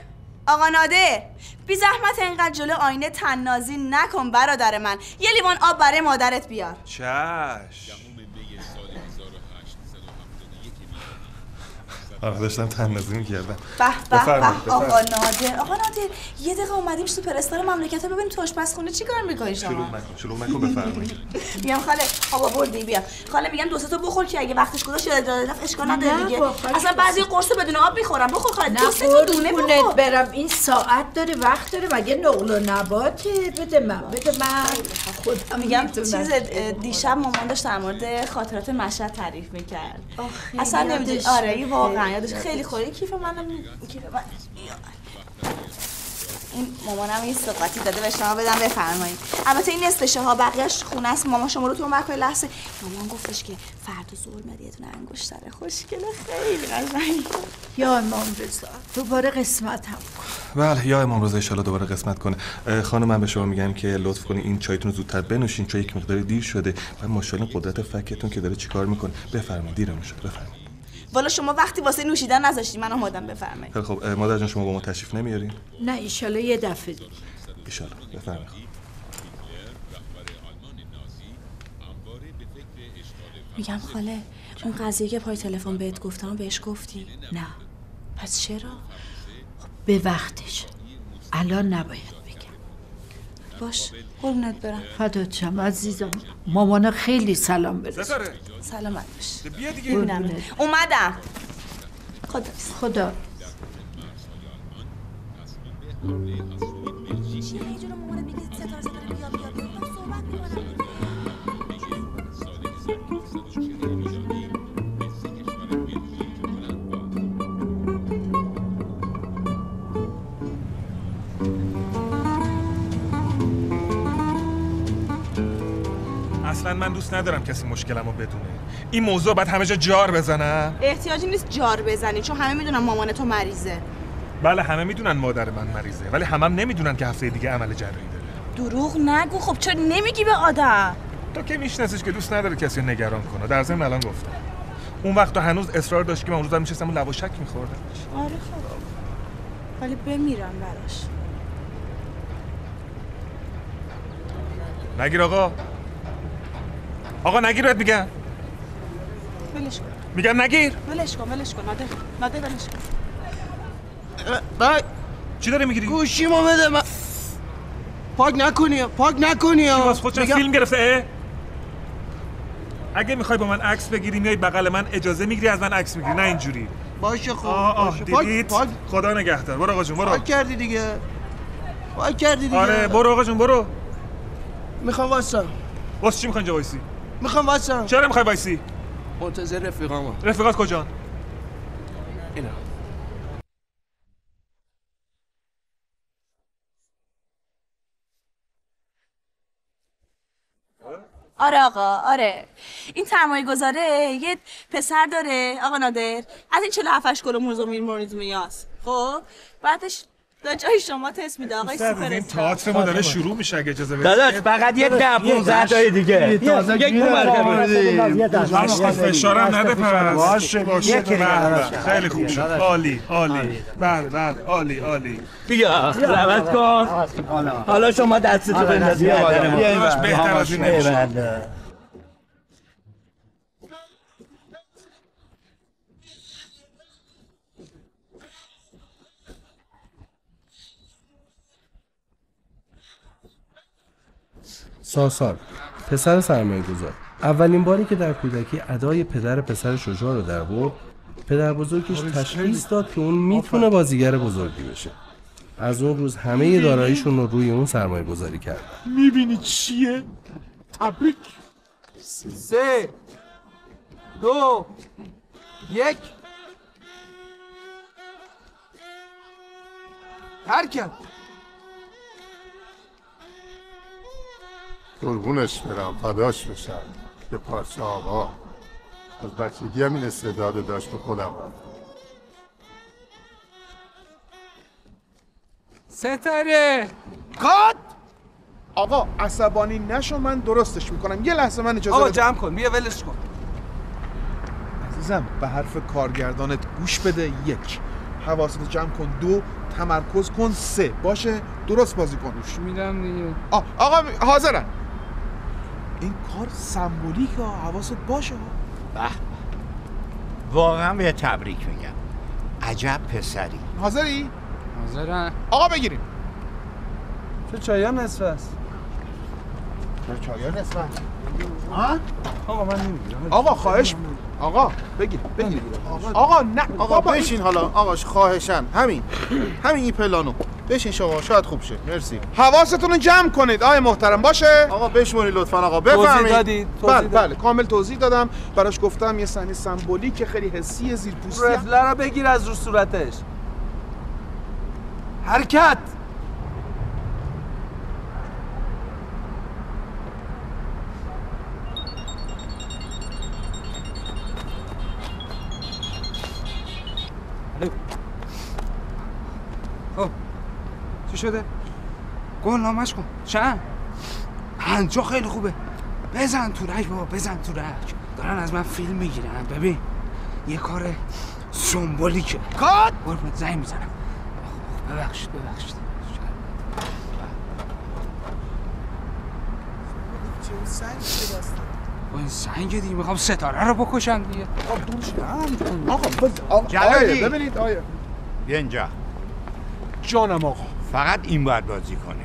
آقا نادر! بی زحمت انقدر جلو آینه تنازی نکن برادر من. یه لیوان آب برای مادرت بیار. چشم آره داشتم تنظیم می‌کردم. به به به. آقا. نادر. آقا نادر یه دقیقه اومدیم سوپر استار مملکت رو ببینیم تو آشپزخونه چی کار می‌کنی شما؟ نکن شلوغ نکن بفرمایید. میگم خاله آبا بردی بیا. خاله میگم دو سه تا بخور که اگه وقتش گذاشت یاد رفت اشکال نداره دیگه. اصلا بعضی قرص بدون آب می‌خورم. بخور خاله دو سه تا دونه بخور. برم. این ساعت داره وقت داره. مگه نقل و نباته بده من بده من. خودم میگم. چیز دیشب مامان داشت در مورد خاطرات مشهد تعریف می‌کرد. اصلا نمی‌دونی. آره واقعا. یادش خیلی خوری کیف منم کیف من این مامانم یه سوقاتی داده به شما بدم بفرمایید. البته این نصفشه ها بقیهش خونه است. مامان شما رو تو اون وقت لحظه. مامان گفتش که فردا ظهر میاد یه دونه خوشگله. خیلی قشنگ. یا امام رضا. دوباره قسمت هم بله یا امام رضا ان دوباره قسمت کنه. خانم من به شما میگم که لطف کنی این چایتون رو زودتر بنوشین چون یک مقدار دیر شده و ماشاءالله قدرت فکتون که داره چیکار می‌کنه. بفرمایید دیرمون شد. بفرمایید. والا شما وقتی واسه نوشیدن نذاشتی من آمادم بفرمایید. خیلی خب مادر جان شما با ما تشریف نمیارین؟ نه ایشالا یه دفعه دیگه ان بفرمایید. میگم خاله اون قضیه که پای تلفن بهت گفتم بهش گفتی؟ نه. پس چرا؟ به وقتش. الان نباید. باش قربونت برم. فدات شم عزیزم. مامان خیلی سلام برس سلامت باش. بیا دیگه. ببینم اومدم. خدا. خدا. من دوست ندارم کسی مشکلمو بدونه. این موضوع باید همه جا جار بزنم احتیاجی نیست جار بزنی چون همه می‌دونن مامان تو مریضه. بله همه می‌دونن مادر من مریضه ولی همم هم نمی‌دونن که هفته دیگه عمل جراحی داره. دروغ نگو. خب چرا نمیگی به آدم؟ تو که میشناسیش که دوست نداره کسی نگران کنه. در ضمن الان گفتم. اون وقت تو هنوز اصرار داشت که من اون روز میشستم و لواشک میخوردم آره خب. ولی بمیرم براش. نگیر آقا. آقا نگیر بهت میگم. ولش کن. میگم نگیر. ولش کن ولش کن. نادر نادر ولش کن. بای. چی داری می‌گیری؟ گوشیمو بده من پاک نکنی پاک نکنی چی باز خودت فیلم گرفته؟ اه؟ اگه می‌خوای با من عکس بگیری میای بغل من اجازه می‌گیری از من عکس می‌گیری نه اینجوری. باشه خب آه آه باشه. پاک دیدید؟ پاک خدا نگهدار. برو آقا جون برو. پاک کردی دیگه. پاک کردی دیگه. آره برو آقا جون برو. می‌خوام واسم واسه چی می‌خوای اینجا وایسی؟ می‌خوام واسم چرا می‌خوای وایسی منتظر رفیقامم رفیقات کجان اینا. آره آقا آره. این سرمایه گذاره یه پسر داره آقا نادر. از این 47 کلو مرز و میر مریز میاس. خب؟ بعدش دا جای شما تست میده آقای سوپر. تئاتر ما داره شروع میشه اگه اجازه بدید. داداش فقط یه ده 15 تای دیگه. یک مشت فشارم نده پس باشه باشه. بله، بله. خیلی خوب شد. عالی عالی. بله بله. عالی عالی. بیا. زحمت کن. حالا شما دستتو بندازی بیا بهتر از این نمیشه. ساسار پسر سرمایه گذار. اولین باری که در کودکی ادای پدر پسر شجاع رو در برد پدر بزرگش تشخیص داد که اون می‌تونه بازیگر بزرگی بشه. از اون روز همه داراییشون رو روی اون سرمایه گذاری کردن می‌بینی چیه؟ تبریک. سه دو یک. حرکت قربونش برم فداش بشم به پارچه آقا. از بچگی هم این استعداد داشت به خودم. ستاره! قاد آقا عصبانی نشو من درستش می‌کنم. یه لحظه من اجازه آقا بده. جمع کن. بیا ولش کن. عزیزم به حرف کارگردانت گوش بده. یک حواست جمع کن. دو تمرکز کن. سه باشه. درست بازی کن. گوش میدم دیگه. آقا حاضرم این کار سمبولیکه حواست باشه؟ به واقعا به تبریک میگم. عجب پسری. حاضری؟ حاضرم. آقا بگیریم. چه چایی هم نصف است؟ چایی نصف ها؟ آقا من نمی‌گیرم. آقا خواهش آقا بگیر بگیر. آقا نه آقا بابا، بشین حالا. آقاش خواهشن همین. همین این پلانو. بشین شما شاید خوب شه. مرسی. حواستون رو جمع کنید. آقای محترم باشه؟ آقا بشمونی لطفا. آقا توضیح بفرمایید. دادید بله بله. کامل توضیح دادم. براش گفتم یه صحنه سمبولیک خیلی حسی زیر پوستی رفله رو بگیر از رو صورتش. حرکت! چی شده؟ گل نامش کن. چند؟ پنجا خیلی خوبه. بزن تو رک بابا بزن تو رک. دارن از من فیلم می‌گیرن. ببین یه کار سمبولیکه. کات! قربونت زنگ می‌زنم. ببخشید ببخشید. با این سنگ دیگه می‌خوام ستاره رو بکشم دیگه. آقا بز... آقا جلالی. آیه، ببینید آیه. بیا اینجا. جانم آقا. فقط این باید بازی کنه.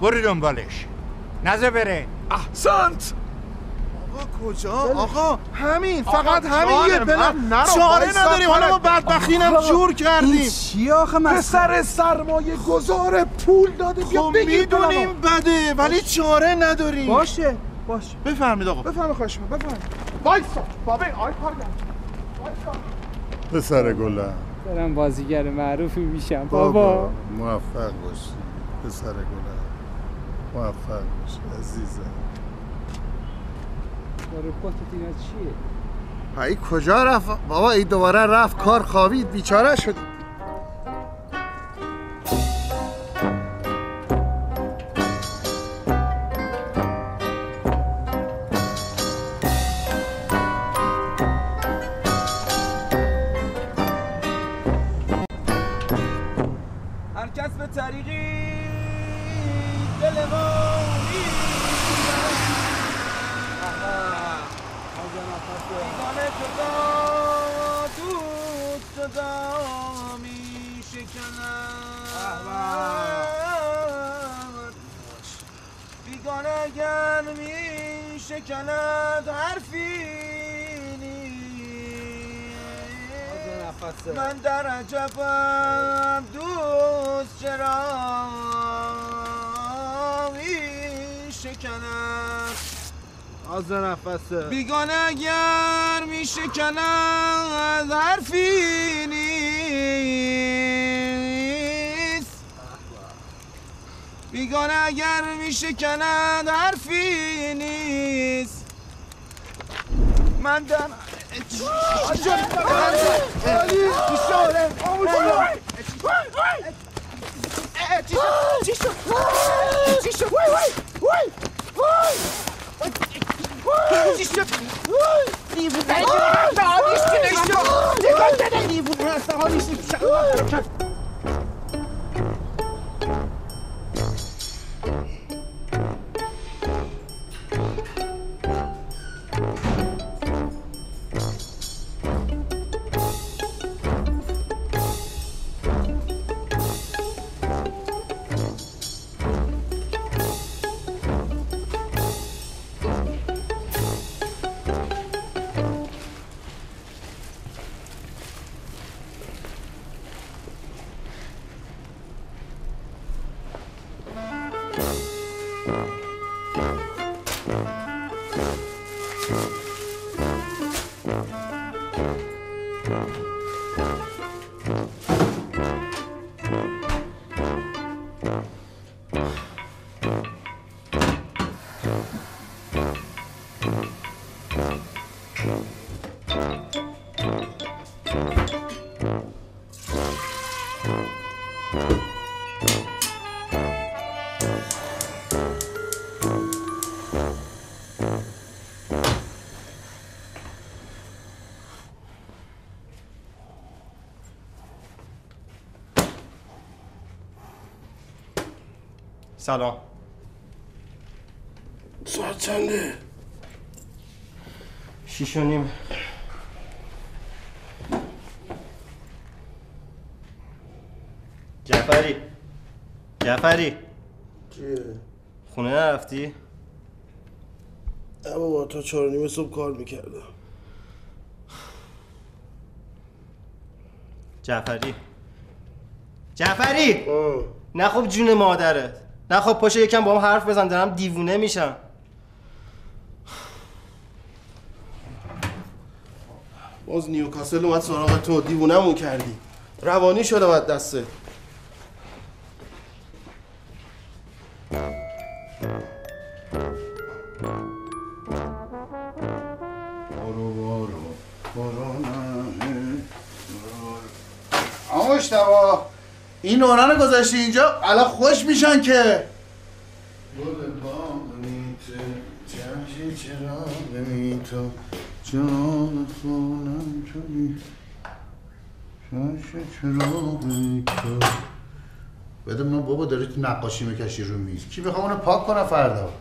برو دنبالش. نزه بره. احسنت آقا کجا؟ آقا همین آقا فقط همین یه نرو، چاره نداریم حالا ما. بدبختینم آقا، جور کردیم. این چیه آخه پسر سرمایه گذار پول داده بیا خب بگیر می‌دونیم. بده ولی چاره نداریم. باشه باشه. بفرمید آقا. بفرمایید خواهش می‌کنم بفرمایید. وایسا بابا آی کارگردان پسر گلم. دارم بازیگر معروفی میشم بابا. موفق باشی پسر گلم. موفق باشی عزیزم. رپورت اینا چیه؟ ای کجا رفت؟ بابا ای دوباره رفت کار خوابید بیچاره شد. نفسه بیگانه اگر می شکند حرفی نیست. بیگانه اگر می شکند حرفی نیست. من علی چی شد؟ چی شد؟ چی شد؟ وای وای وای وای. چی شد دیوونه هست آبیش که نشد نگاه کنه دیوونه هست آبیش سلام. ساعت چنده؟ شیش و نیم. جعفری. جعفری. چیه؟ خونه نرفتی؟ نه بابا تا چهار و نیم صبح کار می‌کردم. جعفری. جعفری! نه خب جون مادرت. نه خب پاشو یکم با هم حرف بزن دارم دیوونه میشم. باز نیوکاسل اومد سراغ تو دیوونمون کردی. روانی شدم از دسته. اشتباه این نوران رو گذاشتی اینجا الان خوش میشن که. بده من بابا داری نقاشی می‌کشی رو میز. کی بخوام اونو پاک کنم فردا؟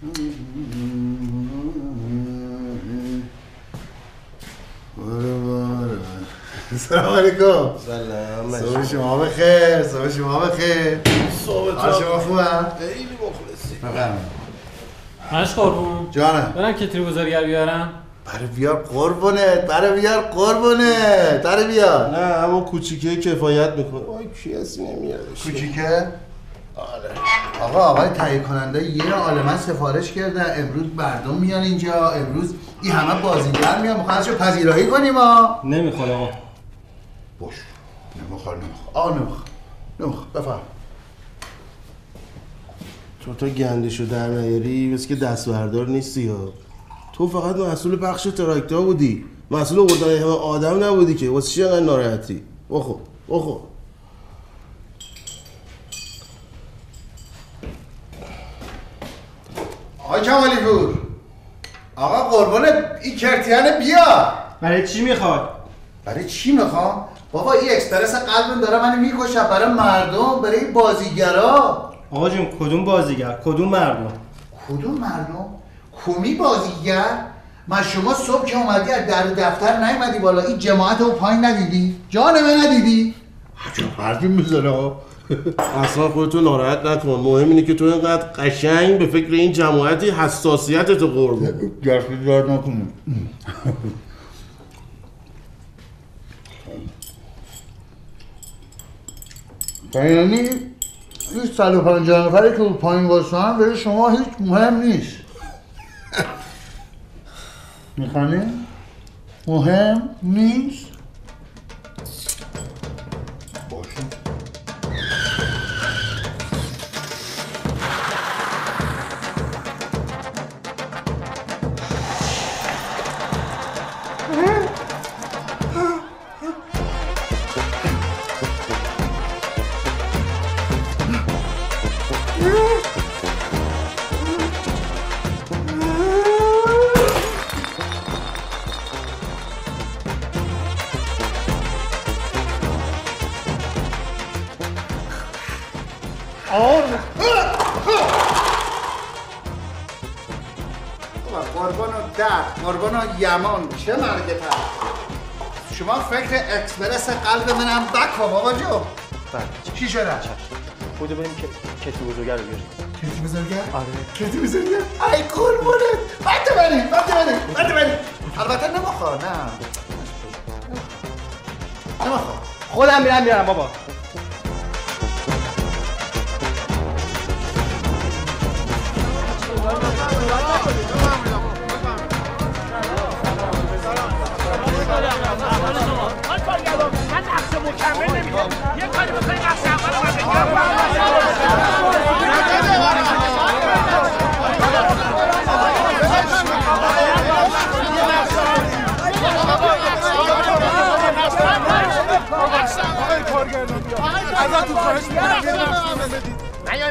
سلام علیکم. سلام. صبح شما بخیر صبح شما بخیر. صبح شما خوبه؟ خیلی مخلصی بفرمایید. مش قربون. جانم. برم کتری بزرگر بیارم. برای بیار قربونت. برای بیار قربونت. برای بیار. نه اما کوچیکه کفایت می‌کنه. وای کی هستی نمیاد کوچیکه؟ آره. آقا آقای تهیه کننده یه عالمه سفارش کردن امروز مردم میان اینجا. امروز این همه بازیگر میان. می‌خوان ازشون پذیرایی کنیم ها نمی‌خواد آقا. باش. نمی‌خواد نمی‌خواد آه نمی‌خواد نمی‌خواد بفهم تو تا گندشو در نیاری بس که دست بردار نیستی ها تو فقط مسئول بخش تراکتور بودی. مسئول آوردن همه آدم نبودی که. واسه چی انقدر ناراحتی؟ بخو بخو آقای کمالی پور آقا قربونت این کرتیان بیا برای چی می‌خواد؟ برای چی می‌خوام؟ بابا این اکسپرس قلبم داره منو می‌کشه برای مردم برای این بازیگرا آقا جون کدوم بازیگر کدوم مردم کدوم مردم؟ کمی بازیگر؟ من شما صبح که اومدی از در دفتر نیومدی بالا این جماعت رو پایین ندیدی؟ جان من ندیدی؟ عجب حرفی می‌زنه اصلا خودتو ناراحت نکن. مهم اینه که تو اینقدر قشنگ به فکر این جماعتی حساسیت تو قربون دست دار نکنم یعنی این 150 نفری که پایین واسه برای شما هیچ مهم نیست. می‌خوانی؟ مهم نیست؟ قلب منم بکن آقا جو چی شده؟ بوده بریم که کتی بزرگه رو بیاریم. کتی بزرگه؟ آره. کتی بزرگه؟ ای قربونت. بده بریم بده بریم بده بریم البته نمخوا نه. نمخوا خودم میرم میرم بابا. ازتون خواهش می‌کنم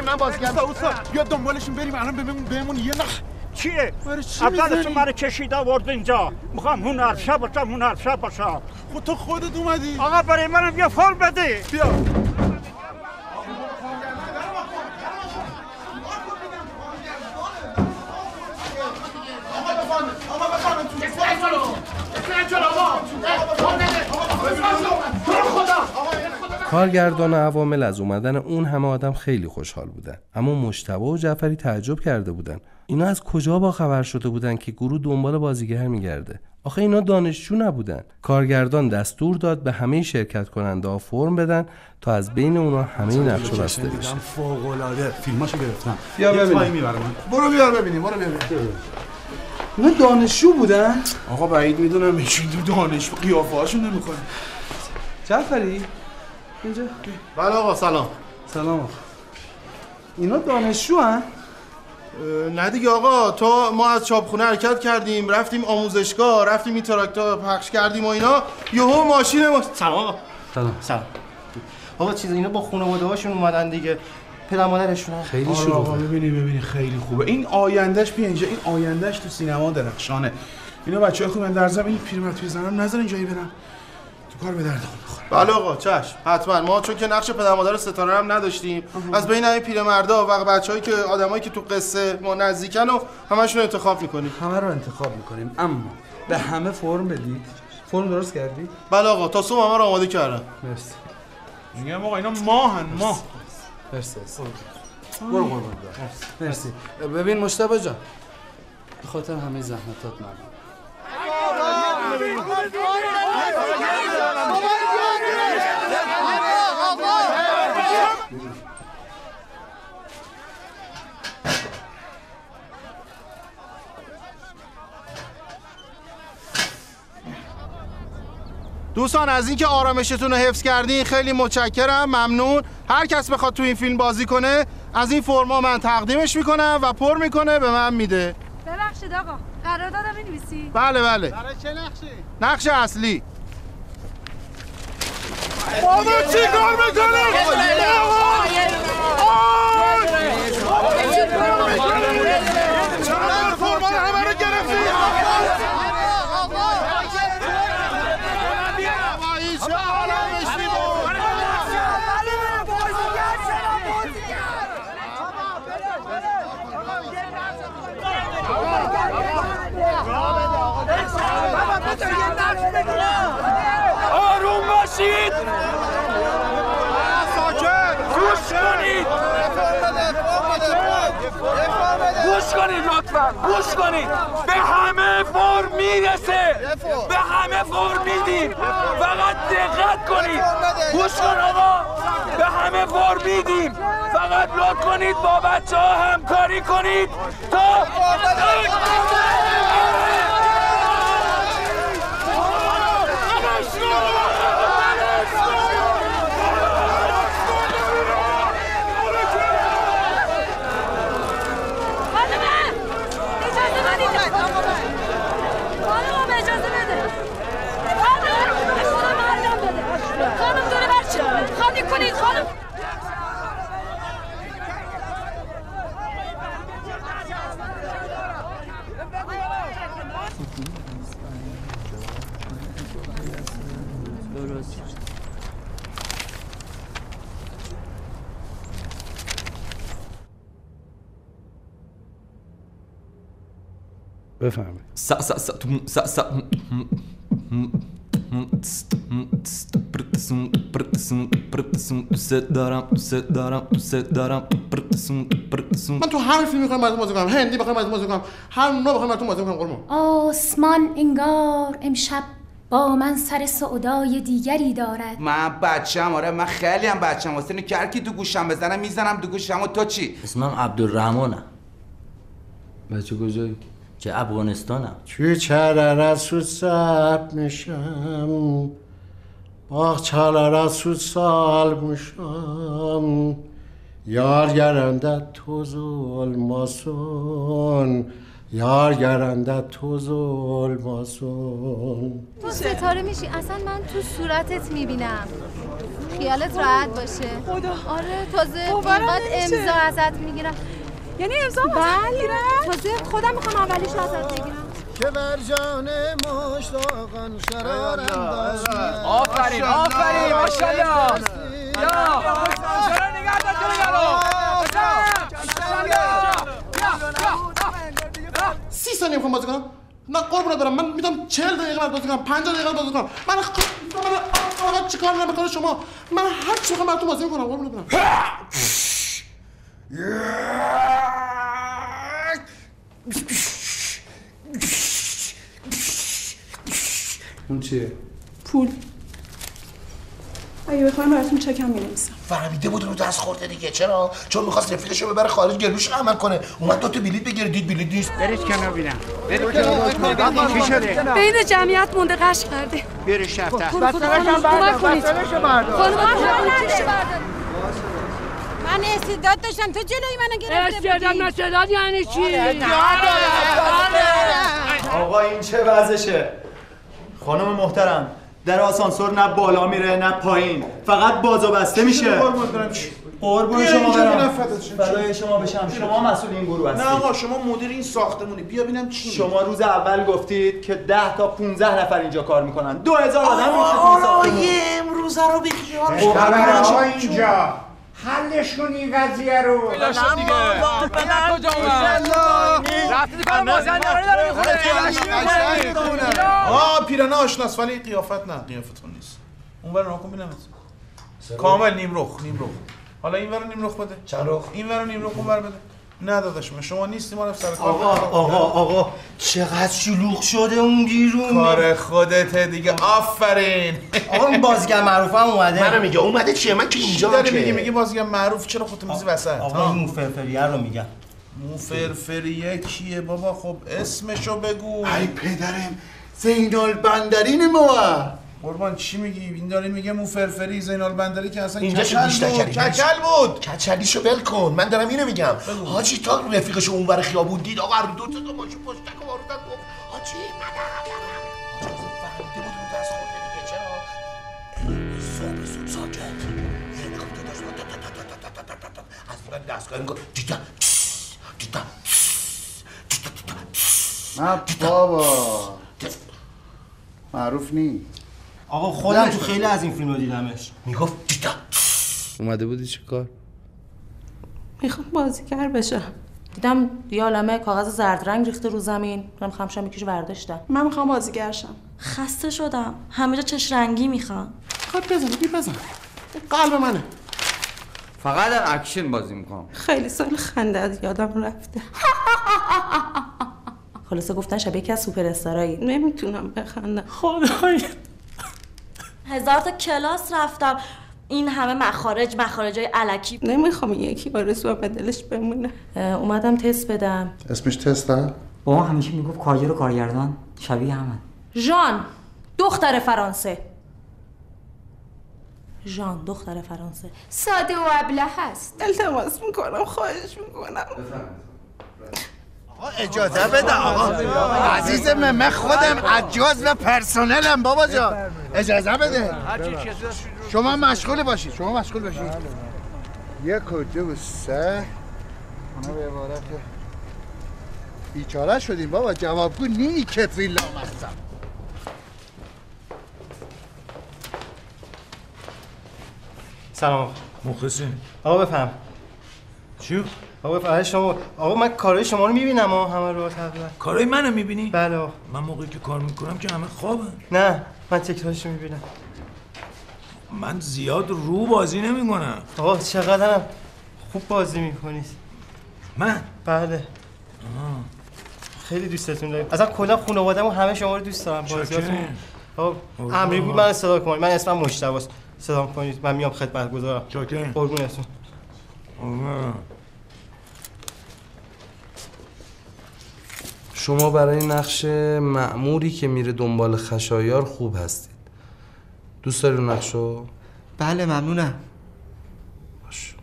من بازیگرم استاد بیا دنبالشون بریم الان بهمون بهمون یه نخ چیه؟ چی اولتون می‌زنی؟ منو کشید آورد اینجا می‌خوام هنرشا باشم هنرشا باشم خود تو خودت اومدی آقا برای منم یه فرم بده بیا کارگردان و عوامل از اومدن اون همه آدم خیلی خوشحال بودن. اما مشتبه و جعفری تعجب کرده بودن. اینا از کجا با خبر شده بودن که گروه دنبال بازیگر میگرده؟ آخه اینا دانشجو نبودن. کارگردان دستور داد به همه شرکت کننده ها فرم بدن تا از بین اونا همه نقشه بسته بشه. فوق العاده فیلماشو گرفتم. بیا ببینیم. برو بیار ببینیم برو بیار ببینیم. اینا دانشجو بودن؟ آقا بعید می‌دونم ایشون تو دانش قیافه هاشون نمی‌خوره جعفری؟ اینجا؟ بله آقا سلام. سلام آقا. اینا دانشجو هن؟ نه دیگه آقا تا ما از چاپخونه حرکت کردیم رفتیم آموزشگاه رفتیم این تراکتور پخش کردیم و اینا. یهو ماشین ما سلام آقا. سلام. سلام. بابا چیز اینا با خانواده هاشون اومدن دیگه. پدر مادرشون هم. خیلی آره آقا ببینی ببینی خیلی خوبه. این آیندهش بیا اینجا. این آیندهش تو سینما درخشانه. اینا بچه های خوبن در ضمن این پیرمرد توی زنم نذارین جایی برن کار به درد بله آقا چشم. حتما. ما چون که نقش پدر مادر ستاره هم نداشتیم. از بین این پیرمردا و بچه‌هایی که آدمایی که تو قصه ما نزدیکن و همشون انتخاب می‌کنیم. همه رو انتخاب می‌کنیم. اما به همه فرم بدید. فرم درست کردی؟ بله آقا تا صبح همه رو آماده کردم مرسی. میگم آقا اینا ماهن ماه. مرسی برو. قربان مرسی. ببین مشتبه جان به خاطر همه زحمتات ممنون دوستان از اینکه آرامشتون رو حفظ کردین خیلی متشکرم ممنون. هر کس بخواد تو این فیلم بازی کنه از این فرما من تقدیمش می‌کنم و پر می‌کنه به من میده. ببخشید آقا. قراردادم بنویسی بله بله. برای چه نقشی؟ نقش اصلی. بابا چی کار چقدر فرمان همه رو گرفتی؟ باشید. گوش کنید. گوش کنید لطفا. گوش کنید. به همه فرم می‌رسه. به همه فرم میدیم. فقط دقت کنید. گوش کن آقا. به همه فرم میدیم. فقط لطف کنید با بچه ها همکاری کنید تا خانم اجازه بدید خانم اجازه بده خانم به خدا مردم بده خانم داره بچه خالی کنید خانم دوست دارم دارم دارم. من تو هر فیلمی بخوام براتون بازی کنم. هندی بخوام براتون بازی کنم. هر نوع بخوام براتون بازی کنم قربون. آسمان انگار امشب با من سر سودای دیگری دارد. من بچم آره من خیلی هم بچم واسه اینکه هر کی تو گوشم بزنم؟ می‌زنم تو گوشم. و تو چی؟ اسمم عبدالرحمنم. بچه کجایی؟ چه افغانستانم؟ توی چرر سود سب میشم. باغ چرر سود سال میشم. یار گرندت تو ظلماسون. یار گرندت تو ظلماسون. تو ستاره میشی. اصلا من تو صورتت می‌بینم. خیالت راحت باشه. خدا. آره تازه اینقدر. امضا ازت می‌گیرم. یعنی امضا بله؟ تازه خودم می‌خوام اولیش ازت بگیرم که بر جان مشتاقان شرار انداز آفرین آفرین ماشاءالله یا چرا نگه دار سی ثانیه می‌خوام بازی کنم نه قربونت برم من میدم 40 دقیقه بعد بازی کنم 50 دقیقه بازی کنم من من من چیکار دارم به کار شما من هر چی بخوام براتون بازی می‌کنم قربونت برم اون چیه؟ پول اگه بخوام براتون چکم می‌نویسم فهمیده بود رو دست خورده دیگه چرا چون می‌خواست رفیقشو ببره خارج گلوش عمل کنه اومد دو تا بلیط بگیره دید بلیط نیست برید کنار بینم برید کنار. چی شده؟ بین جمعیت مونده قش کرده برو شفتر بسترشم بردار، بسترشو بردار. من استعداد داشتم. تو جلوی منو گرفته استعداد مستعداد یعنی چی؟ آقا این چه وضعشه خانم محترم در آسانسور نه بالا میره نه پایین. فقط باز و بسته میشه. قربون شما برم. فدای شما بشم. شما مسئول این گروه هستید نه آقا شما مدیر این ساختمونی. بیا ببینم چی شما روز اول گفتید که 10 تا 15 نفر اینجا کار می‌کنن. 2000 آدم میشه تو این ساختمون. امروزه رو بخیال خبرها خب، اینجا. حلش کن این قضیه رو. بلند شد دیگه. بلند کجا اومد؟ رفتی کار مازندرانی داره می‌خوره. آه پیرنه آشناس ولی قیافت نه قیافتون نیست. اون ور ناکن بینم کامل نیم رخ نیم رخ. حالا این ور نیم رخ بده. چند رخ؟ این ور نیم رخ اون ور بده. نه داداش من شما نیستی ما سر کار آقا آقا آقا چقدر شلوغ شده اون بیرون کار خودته دیگه آفرین. آقا این بازیگر معروف هم اومده. منو میگه اومده چیه؟ من که اینجا داری میگی میگی بازیگر معروف چرا خودت میزی وسط؟ آقا این موفرفریه رو میگم. موفرفریه کیه؟ بابا خب اسمشو بگو. ای پدرم زینال بندرین ما. قربان چی میگی؟ این داره میگه مو فرفری زینال بندری که اصلا اینجا کچل بود. کچل. بود. کچلیشو ول کن. من دارم اینو میگم. حاجی تا رفیقش اونور خیابون دید آقا دو تا ماشو ماشین پشتک و آوردن گفت حاجی من نه بابا. معروف نیست. آقا خودم تو خیلی از این فیلم رو دیدمش. می‌گفت دیدم اومده بودی چی کار؟ می‌خوام بازیگر بشم. دیدم یه عالمه کاغذ زرد رنگ ریخته رو زمین. من خمشم یکیشو برداشتم من می‌خوام بازیگر شم. خسته شدم. همه جا چش رنگی می‌خوام خب بزن بی بزن. قلب منه. فقط اکشن بازی می‌کنم. خیلی سال خنده از یادم رفته. خلاصه گفتن شبیه یکی از سوپر استارایی. نمی‌تونم بخندم. خدای هزار تا کلاس رفتم. این همه مخارج مخارج های علکی نمی‌خوام این یکی آرزو به دلش بمونه. اومدم تست بدم. اسمش تسته بابا همیشه می‌گفت کارگر و کارگردان. شبیه همن ژان دختر فرانسه. ژان دختر فرانسه. ساده و ابله هست. التماس می‌کنم خواهش می‌کنم. اجازه بده آقا. عزیز من من خودم عجاز و پرسنلم بابا جان. اجازه بده. شما مشغول باشید شما مشغول باشید. یک و دو و سه. اونا به عبارت بیچاره شدیم بابا جوابگو نی کتری لامصب سلام. مخلصیم. آقا بفهم. چی؟ آقا فقط شما آقا من کارهای شما رو می‌بینم ها همه رو تقریبا. کارهای منو می‌بینی؟ بله آقا. من موقعی که کار می‌کنم که همه خوابن. نه من تکرارش می‌بینم. من زیاد رو بازی نمی‌کنم. آقا چقدرم خوب بازی می‌کنید من؟ بله. خیلی دوستتون داریم اصلا کلا خانواده‌مو همه شما رو دوست دارم بازیاتون. آقا. امری بود من صدا کنید من اسمم مجتبی‌ست صدا کنید. من میام خدمت گذارم. شاکرم. قربونتون. شما برای نقش مأموری که میره دنبال خشایار خوب هستید. دوست داری اون نقشو؟ بله ممنونم. باش.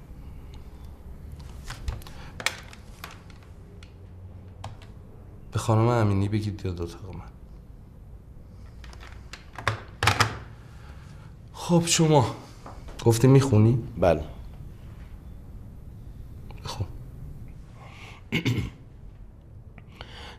به خانم امینی بگید بیاد اتاق من. خب شما گفتی می‌خونی؟ بله.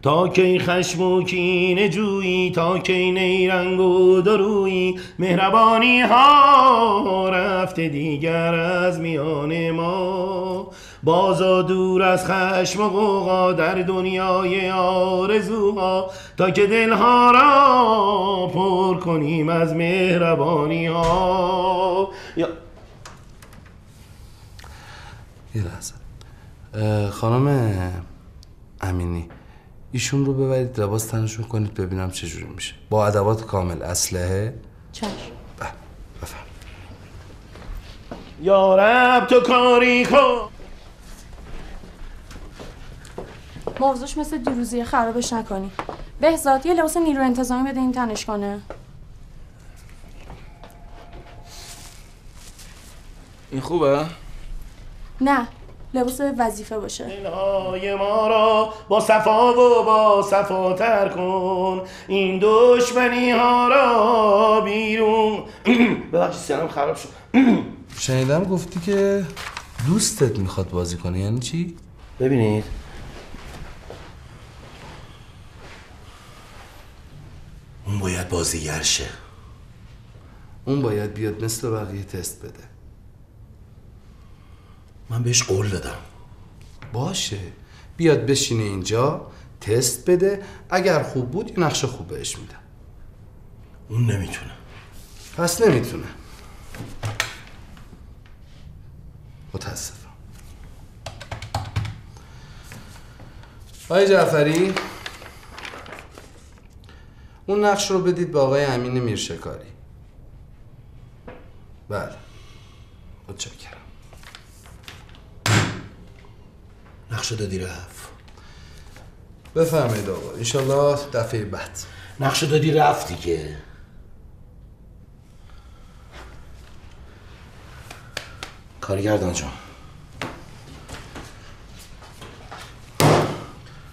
تا کی خشم و کینه جویی تا کی نیرنگ و درویی. مهربانی ها رفته دیگر از میان ما. بازا دور از خشم و غوغا در دنیای آرزوها. تا که دلها را پر کنیم از مهربانی ها. یه لحظه. خانم امینی ایشون رو ببرید لباس تنشون کنید ببینم چجوری میشه. با ادوات کامل اسلحه. چشم. یا رب تو کاری کن. موضوعش مثل دیروزی خرابش نکنی. بهزاد یه لباس نیرو انتظامی بده این تنش کنه. این خوبه؟ نه. لباس وظیفه باشه. دلهای ما را با صفا و با صفاتر کن. این دشمنی ها را بیرون. ببخشید سرم خراب شد. شنیدم گفتی که دوستت می‌خواد بازی کنه یعنی چی؟ ببینید. اون باید بازیگر شه. اون باید بیاد مثل بقیه تست بده. من بهش قول دادم. باشه. بیاد بشینه اینجا تست بده. اگر خوب بود یه نقشه خوب بهش میدم اون نمی‌تونه. پس نمی‌تونه. متاسفم. آقای جعفری اون نقش رو بدید به آقای امین میرشکاری. بله. متشکرم. نقشه دادی رفت. بفرمایید آقا انشالله دفعه بعد. نقشه دادی رفت دیگه. کارگردان جان.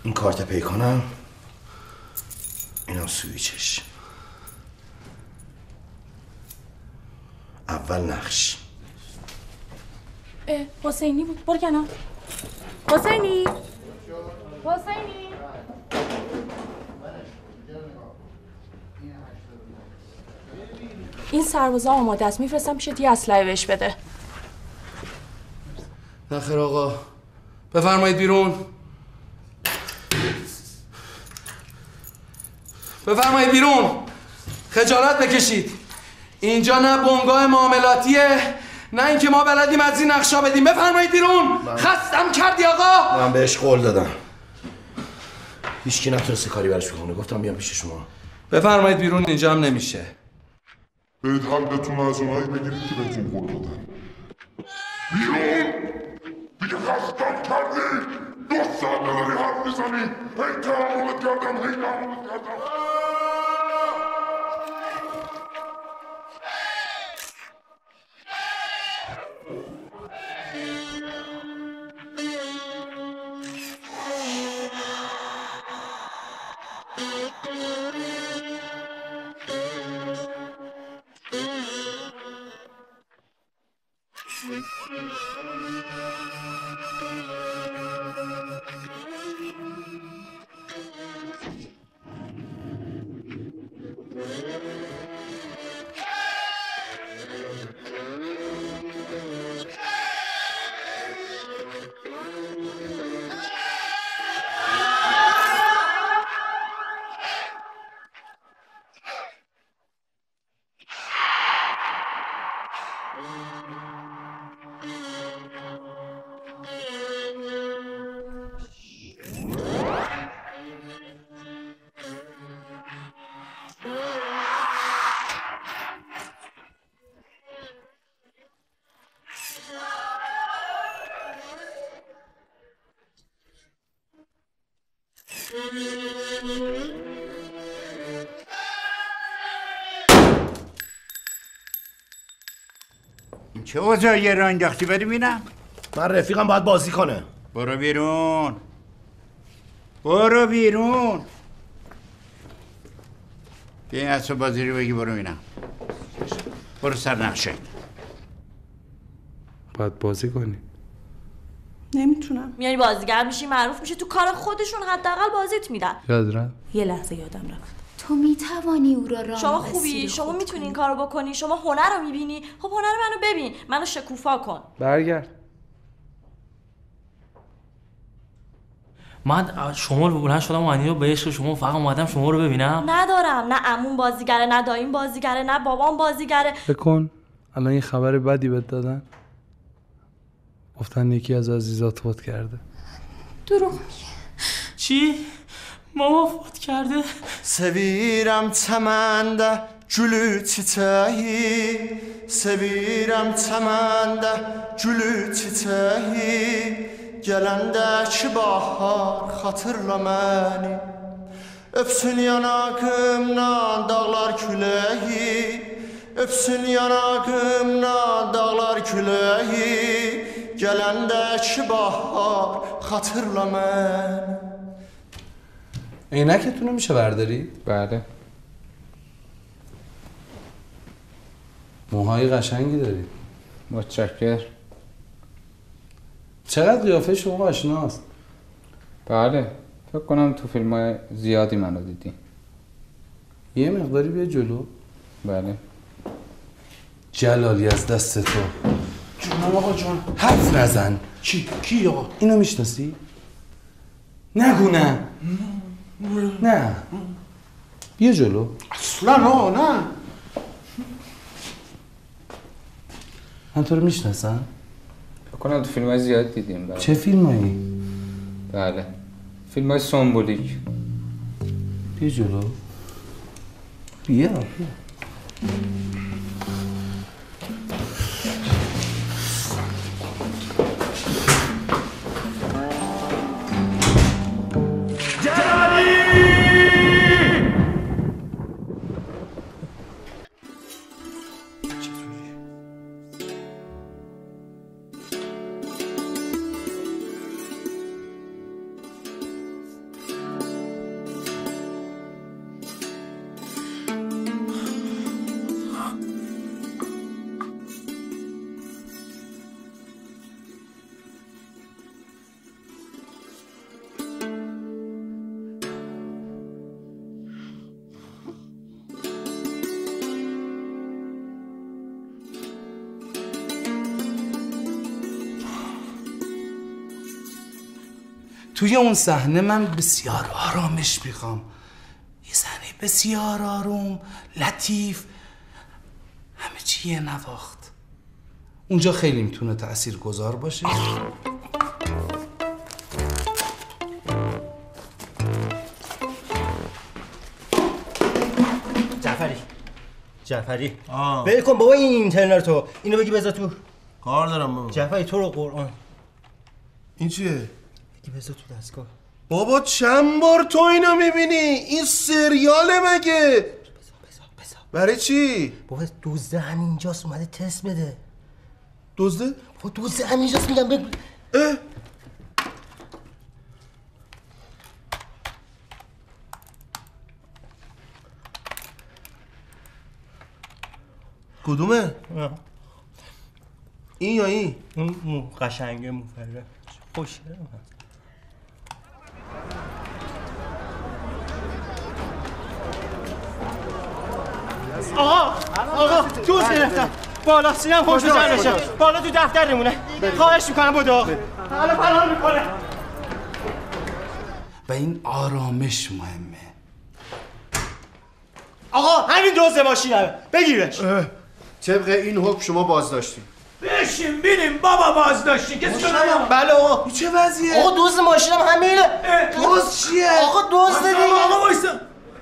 این کارت پیکانم اینم سویچش. اول نقش. اه حسینی بود. برو کنار. حسینی. حسینی. این سربازا آماده است. میفرستم پیشت یه اسلحه بهش بده. نخیر آقا. بفرمایید بیرون. بفرمایید بیرون. خجالت بکشید. اینجا نه بنگاه معاملاتیه نه اینکه ما بلدیم از این نقشا بدیم. بفرمایید بیرون. خستم کردی آقا. من بهش قول دادم. هیچکی نتونسته کاری برش بکنه. گفتم بیام پیش شما. بفرمایید بیرون اینجا هم نمیشه. برید حقتون از اونایی بگیرید که بهتون قول دادن. بیرون! دیگه خستم کردی! دو ساعت نداری حرف می‌زنی هی تحملت کردم هی تحملت کردم. چه اوضاعیه را انداختی؟ بری بینم. من رفیقم باید بازی کنه. برو بیرون. برو بیرون. بیا این اسب بازی رو بگی برو بینم. برو سر نقشه. باید بازی کنی. نمی‌تونم. میای بازیگر میشی معروف میشه تو کار خودشون حداقل بازیت میدن. یاد رفت؟ یه لحظه یادم رفت. تو می‌توانی او را راه شما خوبی؟ شما می‌تونی این کارو بکنی؟ شما هنر رو می‌بینی؟ خب هنر منو ببین منو شکوفا کن. برگرد. من شما رو بلند شدم اومدی رو به عشق شما فقط اومدم شما رو ببینم. ندارم. نه عمون بازیگره نه داییم بازیگره نه بابام بازیگره. بکن. الان یه خبر بدی بهت دادن. گفتن یکی از عزیزات فوت کرده. دروغ چی؟ Mama vəfat kərdi. Sevirəm çəməndə gülü çiçəyi, sevirəm çəməndə gülü çiçəyi. Gələndə ki bahar xatırla məni. Öpsün yanağımdan dağlar küləyi, öpsün yanağımdan dağlar küləyi. Gələndə ki bahar xatırla məni. عینکتون رو میشه برداری؟ بله. موهای قشنگی داری. متشکر. چقدر قیافه شما آشناست؟ بله. فکر کنم تو فیلم های زیادی منو دیدی. یه مقداری بیا جلو. بله. جلالی از دست تو. جونم آقا جون. حرف نزن. کی کی آقا؟ اینو می‌شناسی؟ نگو نه. نه. بیا جلو. اصلا آقا نه. من تو رو می‌شناسم. فکر کنم تو فیلم های زیاد دیدیم بله. چه فیلمایی؟ بله. فیلم های سومبولیک. بیا جلو. بیا بیا. توی اون صحنه من بسیار آرامش می‌خوام. یه صحنه بسیار آروم لطیف. همه چی یه نواخت. اونجا خیلی می‌تونه تأثیر گذار باشه. جعفری. جعفری. ول کن بابا این اینترنتو اینو بگی بذار تو. کار دارم بابا. جعفری تو رو قرآن. این چیه؟ بگی بذار تو دستگاه. بابا چند بار تو اینو می‌بینی؟ این سریاله مگه؟ برای چی؟ بابا دزده همینجاست اومده تست بده. دزده؟ بابا دزده همینجاست میگم بگو. اه. کدومه؟ این یا این؟ اون مو قشنگه مفره خوشه. آقا آقا دوست گرفتم بالا سینم خوش جمعشه بالا تو دفتر نمونه خواهش می‌کنم بدو. حالا فرار می‌کنه. و این آرامش مهمه. آقا همین دوز ماشینمه بگیرش. طبق این حکم شما بازداشتی. بشین بینیم بابا بازداشتی. کسی که نمیم بله آقا. چه وضعیه؟ آقا دوز ماشینم همینه. دوز چیه؟ آقا دوز دیگه. آقا وایسا.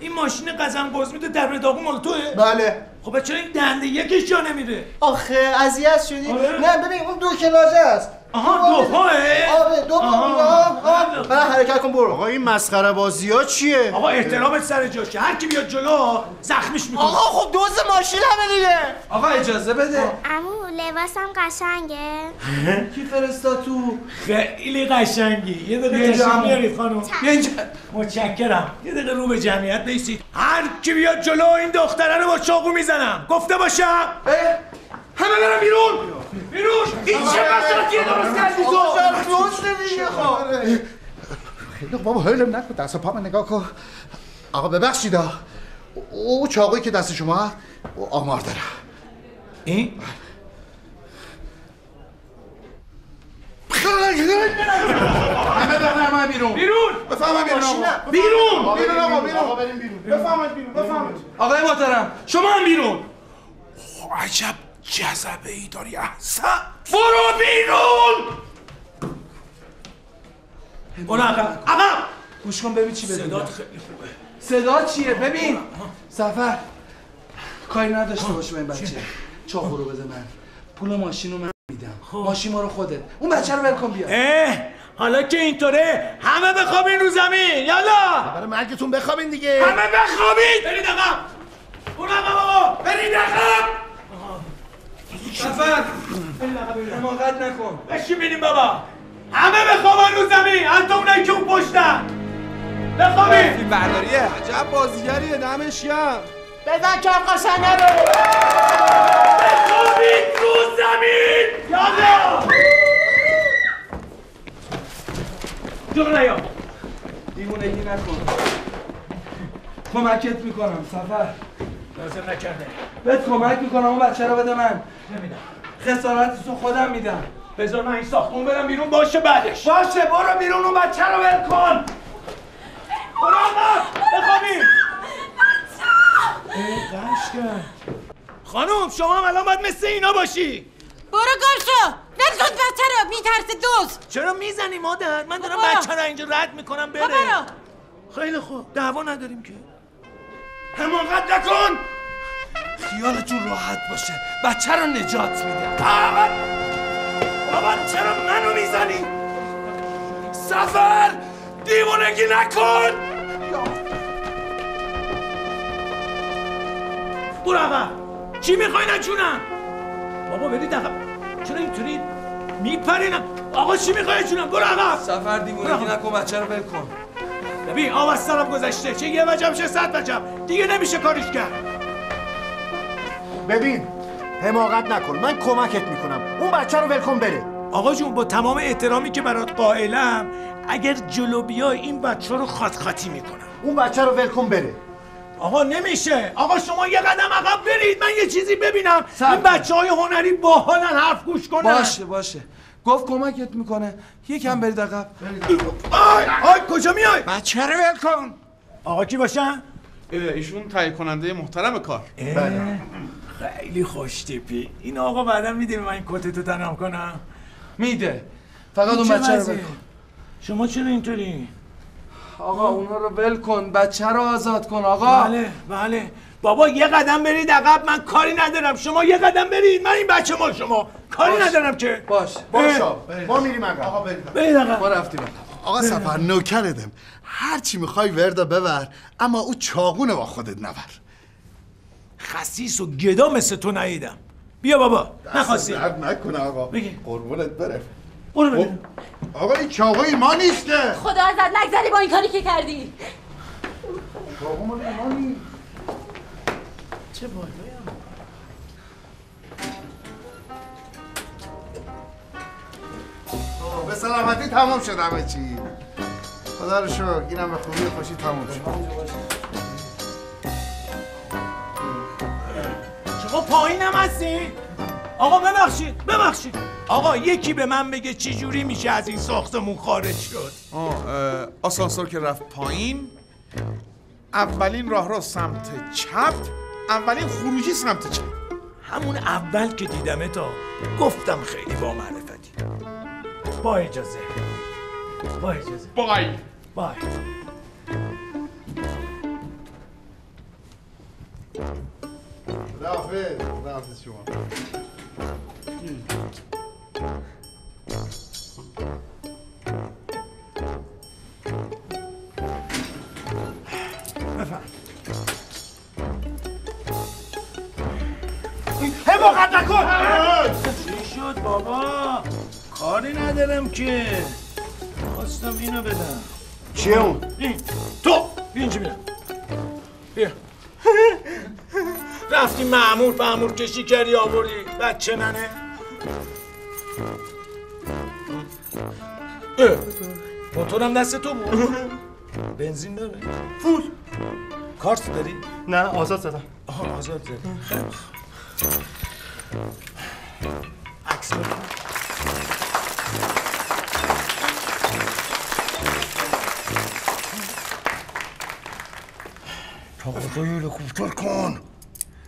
این ماشین قزم گاز میده در داغو مال توه. بله. خب چرا این دنده یکیش جا نمیره. آخه اذیت شدی؟ آره. نه ببین اون دو کلاژه است. آها دو پاه آره دو پا. برای حرکت کن برو. آقا این مسخره بازی ها چیه؟ آقا احترامت سر جاشه هر کی بیاد جلو زخمیش می‌کنه. آقا خب دوز ماشین همه دیگه. آقا اجازه بده. امو لباسم قشنگه. کی فرستاد تو؟ خیلی قشنگی. یه دقیقه تشریف عمو. بیارید خانم. اینجا. متشکرم. یه دقیقه رو به جمعیت بیستید هر کی بیاد جلو این دختره رو با چاقو می‌زنم. گفته باشم همه برم بیرون! بیرون! این چه بساطیه درست کردی تو؟ آقا دوست دیگه خیلی بابا هلم نکن. دست پا من نگاه کن. آقا ببخشید. او چاقویی که دست شما او آمار داره. این؟ همه بفرمایید بیرون. بیرون. بفرمایید بیرون بیرون بیرون. آقا بیرون آقا بریم بیرون. بفرمایید بیرون بفرمایید آقای محترم شما هم بیرون. عجب. جذبه ای داری احسن. برو بیرون! برو عقب. عقب. گوش کن ببین چی بده صدات خیلی خوبه. صدا چیه؟ ببین. سفر. کاری نداشته باش به این بچه. چاقو رو بده من. پول ماشین رو من میدم. ماشین ما رو خودت. اون بچه رو ول کن بیا. اه حالا که اینطوره همه بخوابین رو زمین یالا. برای مرگتون بخوابین دیگه. همه بخوابید برید عقب. اون عقب آقا برید عقب. سفر حماقت نکن. بشین بینیم بابا. همه بخوابن رو زمین. حتی اونایی که اون پشتن. بخوابین فیلم برداریه. عجب بازیگریه. دمش گرم. بزن کف قشنگه رو بخوابید رو زمین. یالا جلو نیا. دیوونگی نکن. کمکت می‌کنم سفر. لازم نکرده. بهت کمک می‌کنم اون بچه رو بده من. نمیدم. خسارتش رو خودم میدم. بذار من این ساختمون برم بیرون باشه بعدش. باشه برو بیرون اون بچه رو ول کن. برو ای قشنگ خانم شما هم الان باید مثل اینا باشی. برو گل شو ول کن بچه رو میترسه دوز چرا می‌زنی مادر؟ من دارم بابا. بچه رو اینجا رد می‌کنم بره. خیلی خوب. دعوا نداریم که. حماقت نکن! خیالتون راحت باشه. بچه رو نجات میدم بابا بابا چرا منو می‌زنی؟ سفر! دیوونگی نکن! برو چی می‌خوای نچونم بابا برید عقب چرا اینطوری میپرین آقا چی می‌خوای نچونم برو عقب سفر دیوونگی نکن بچه رو ول کن. ببین آب از سرم گذشته. چه یه وجب چه صد وجب. دیگه نمیشه کاریش کرد. ببین حماقت نکن. من کمکت می‌کنم. اون بچه رو ول کن بره. آقا جون با تمام احترامی که برات قائلم اگر جلو بیای این بچه رو خط خطی می‌کنم. اون بچه رو ول کن بره. آقا نمیشه. آقا شما یه قدم عقب برید. من یه چیزی ببینم. این. بچه های هنری باحالن حرف گوش کنن. باشه باشه. گفت کمکت می‌کنه. یکم برید عقب. آی آی کجا میای؟ بچه رو ول کن. آقا کی باشن؟ ایشون تهیه کننده محترم کار. خیلی خوش تیپی. این آقا بعدا میدی به من این کتتو تنم کنم. میده. فقط اون چه بچه رو شما چرا اینطوری؟ آقا اونا رو ول کن. بچه رو آزاد کن آقا. بله بله. بابا یه قدم برید عقب من کاری ندارم. شما یه قدم برید. من این بچه مال شما. کاری باش. ندارم که. باش. باشا ما میریم عقب. آقا برید عقب. ما رفتیم آقا سفر نوکردم هر چی می‌خوای وردا ببر اما او چاقونه با خودت نبر. خسیس و گدا مثل تو ندیدم. بیا بابا. نخواستی. درد نکنه آقا. بگی. قربونت بره برو بریم آقا این چاقوی ما نیست که خدا ازت نگذری با این کاری که کردی. چاقو ما نیست. چه بالایم آه، به سلامتی تمام شد همه چی. خدا رو شکر اینم به خوبی خوشی تمام شد. شما پایین هم هستی؟ آقا ببخشید ببخشید. آقا یکی به من بگه چی جوری میشه از این ساختمون خارج شد؟ آه، آسانسور که رفت پایین. اولین راه رو سمت چپ. اولین خروجی سمت چپ همون اول که دیدم تا گفتم خیلی با معرفتی. با اجازه. با اجازه. بای بای. خداحافظ. خداحافظ شما. که خواستم اینو بدم. چیه اون؟ این. تو! بیا اینجا بیا بیا. رفتی معمور معمور کشی کردی آوردی. بچه منه. موتورم دست تو بود. بنزین داره. پول. کارت داری؟ نه آزاد زدم. آها آزاد خوب. عکس تقاضای هلیکوپتر کن.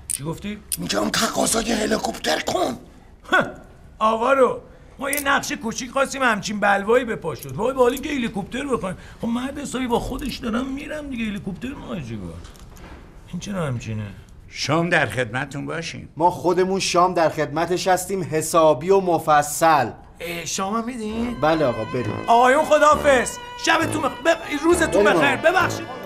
چی گفتی؟ میگم تقاضای هلیکوپتر کن. آقا رو ما یه نقش کوچیک خواستیم همچین بلوایی به پا شد. وای بالی که هلیکوپتر بخوایم. خب مرد حسابی با خودش دارم میرم دیگه هلیکوپتر ما چیکار این چرا همچینه؟ شام در خدمتون باشیم. ما خودمون شام در خدمتش هستیم حسابی و مفصل. شام هم میدین؟ بله آقا بریم. آقایون خداحافظ. شبتون بخ... ب... روزتون بخیر. ببخشید.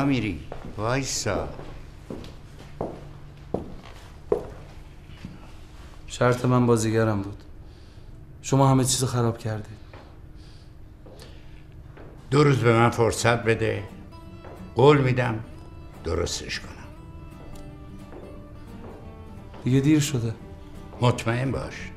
کجا میری؟ وایسا. شرط من بازیگرم بود. شما همه چیزو خراب کردید دو روز به من فرصت بده. قول میدم درستش کنم. دیگه دیر شده. مطمئن باش.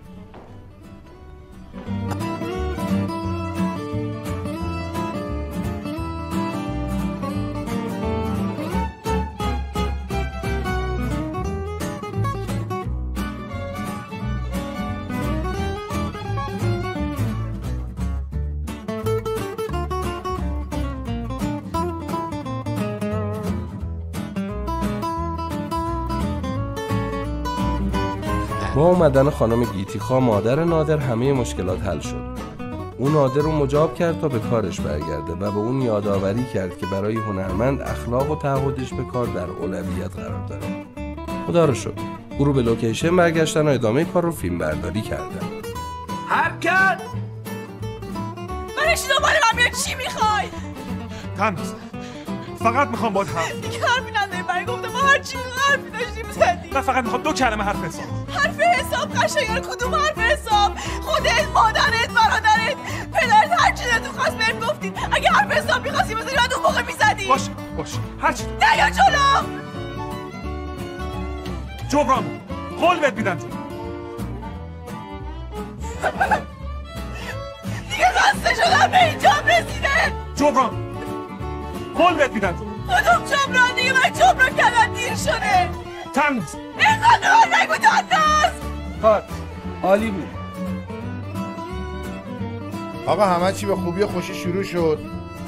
اومدن خانم گیتیخا مادر نادر همه مشکلات حل شد. او نادر رو مجاب کرد تا به کارش برگرده و به اون یادآوری کرد که برای هنرمند اخلاق و تعهدش به کار در اولویت قرار داره. خدا رو شکر او رو به لوکیشن برگشتن و ادامه کار رو فیلم برداری کردن حرکت! برش دنبال من چی می‌خوای؟ تنز فقط می‌خوام باید حرف دیگه حرفی نداری برای گفتم ما هر چی حرفی داشتیم زدیم من فقط می‌خوام دو کلمه حرف حساب حرف حساب قشنگ کدوم حرف حساب؟ خودت مادرت برادرت پدرت هر چی دلتون خواست بهم گفتید اگه حرف حساب می‌خواستی بزنی بعد اون موقع می‌زدی. باش باش هر چی. نه یا جلو. جبران. قول بهت میدم. دیگه خسته شدم به اینجام رسیده. جبران. قول بهت میدم. کدوم جبران؟ دیگه من جبران کردم دیر شده. تنز نگو کار عالی بود. آقا همه چی به خوبی و خوشی شروع شد.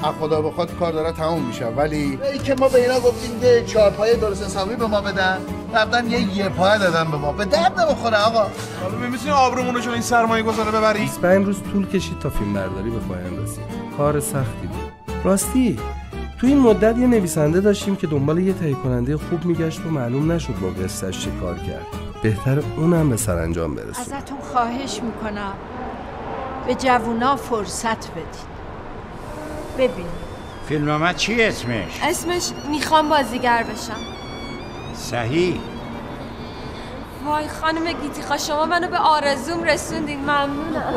از خدا بخواد کار داره تموم میشه. ولی ای که ما به اینا گفتیم که چهارپایه درست حسابی به ما بدن رفتن یه یه پایه دادن به ما. به درد نمی‌خوره آقا. حالا می‌تونی آبرومون رو چون این سرمایه گذاره ببری 25 روز طول کشید تا فیلم برداری به پایان رسید. کار سختی بود. راستی؟ تو این مدت یه نویسنده داشتیم که دنبال یه تهیه کننده خوب میگشت و معلوم نشد با قصهش چه کار کرد. بهتر اونم به سرانجام برسون ازتون خواهش می‌کنم. به جوونا فرصت بدید. ببین. فیلمنامه چی اسمش؟ اسمش می‌خوام بازیگر بشم. صحیح. وای خانم گیتیخا شما منو به آرزوم رسوندین. ممنونم.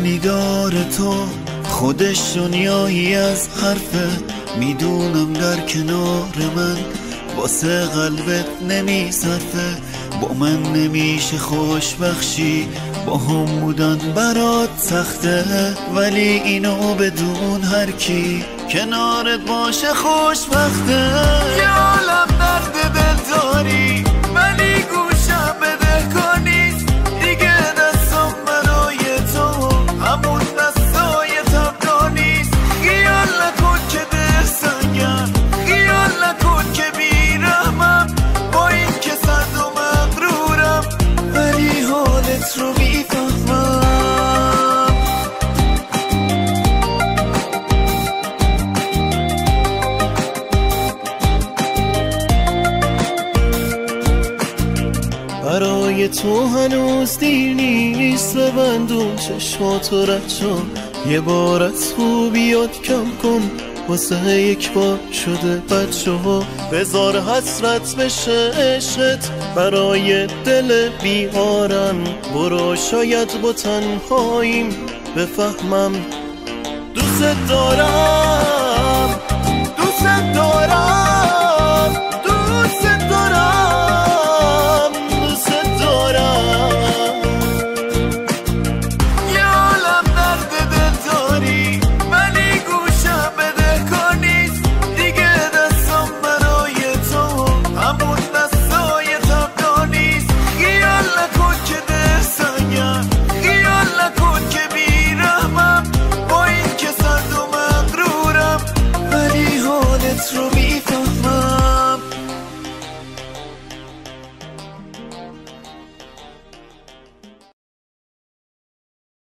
منیگار تو خودش دنیایی از حرفه می‌دونم در کنار من. واسه قلبت نمی صرفه با من نمیشه خوش بخشی با هم بودن برات سخته ولی اینو بدون هر کی. کنارت باشه خوش بخته یه عالم درد دل داری ولی گوشم بده کنیست تو هنوز دیر نیست ببندون چشماتو رد شو یه بار از خوبیات کم کن واسه یک بار شده بچه ها بزار حسرت بشه عشقت برای دل بیارم. برو شاید با تنهاییم بفهمم. دوست دارم دوست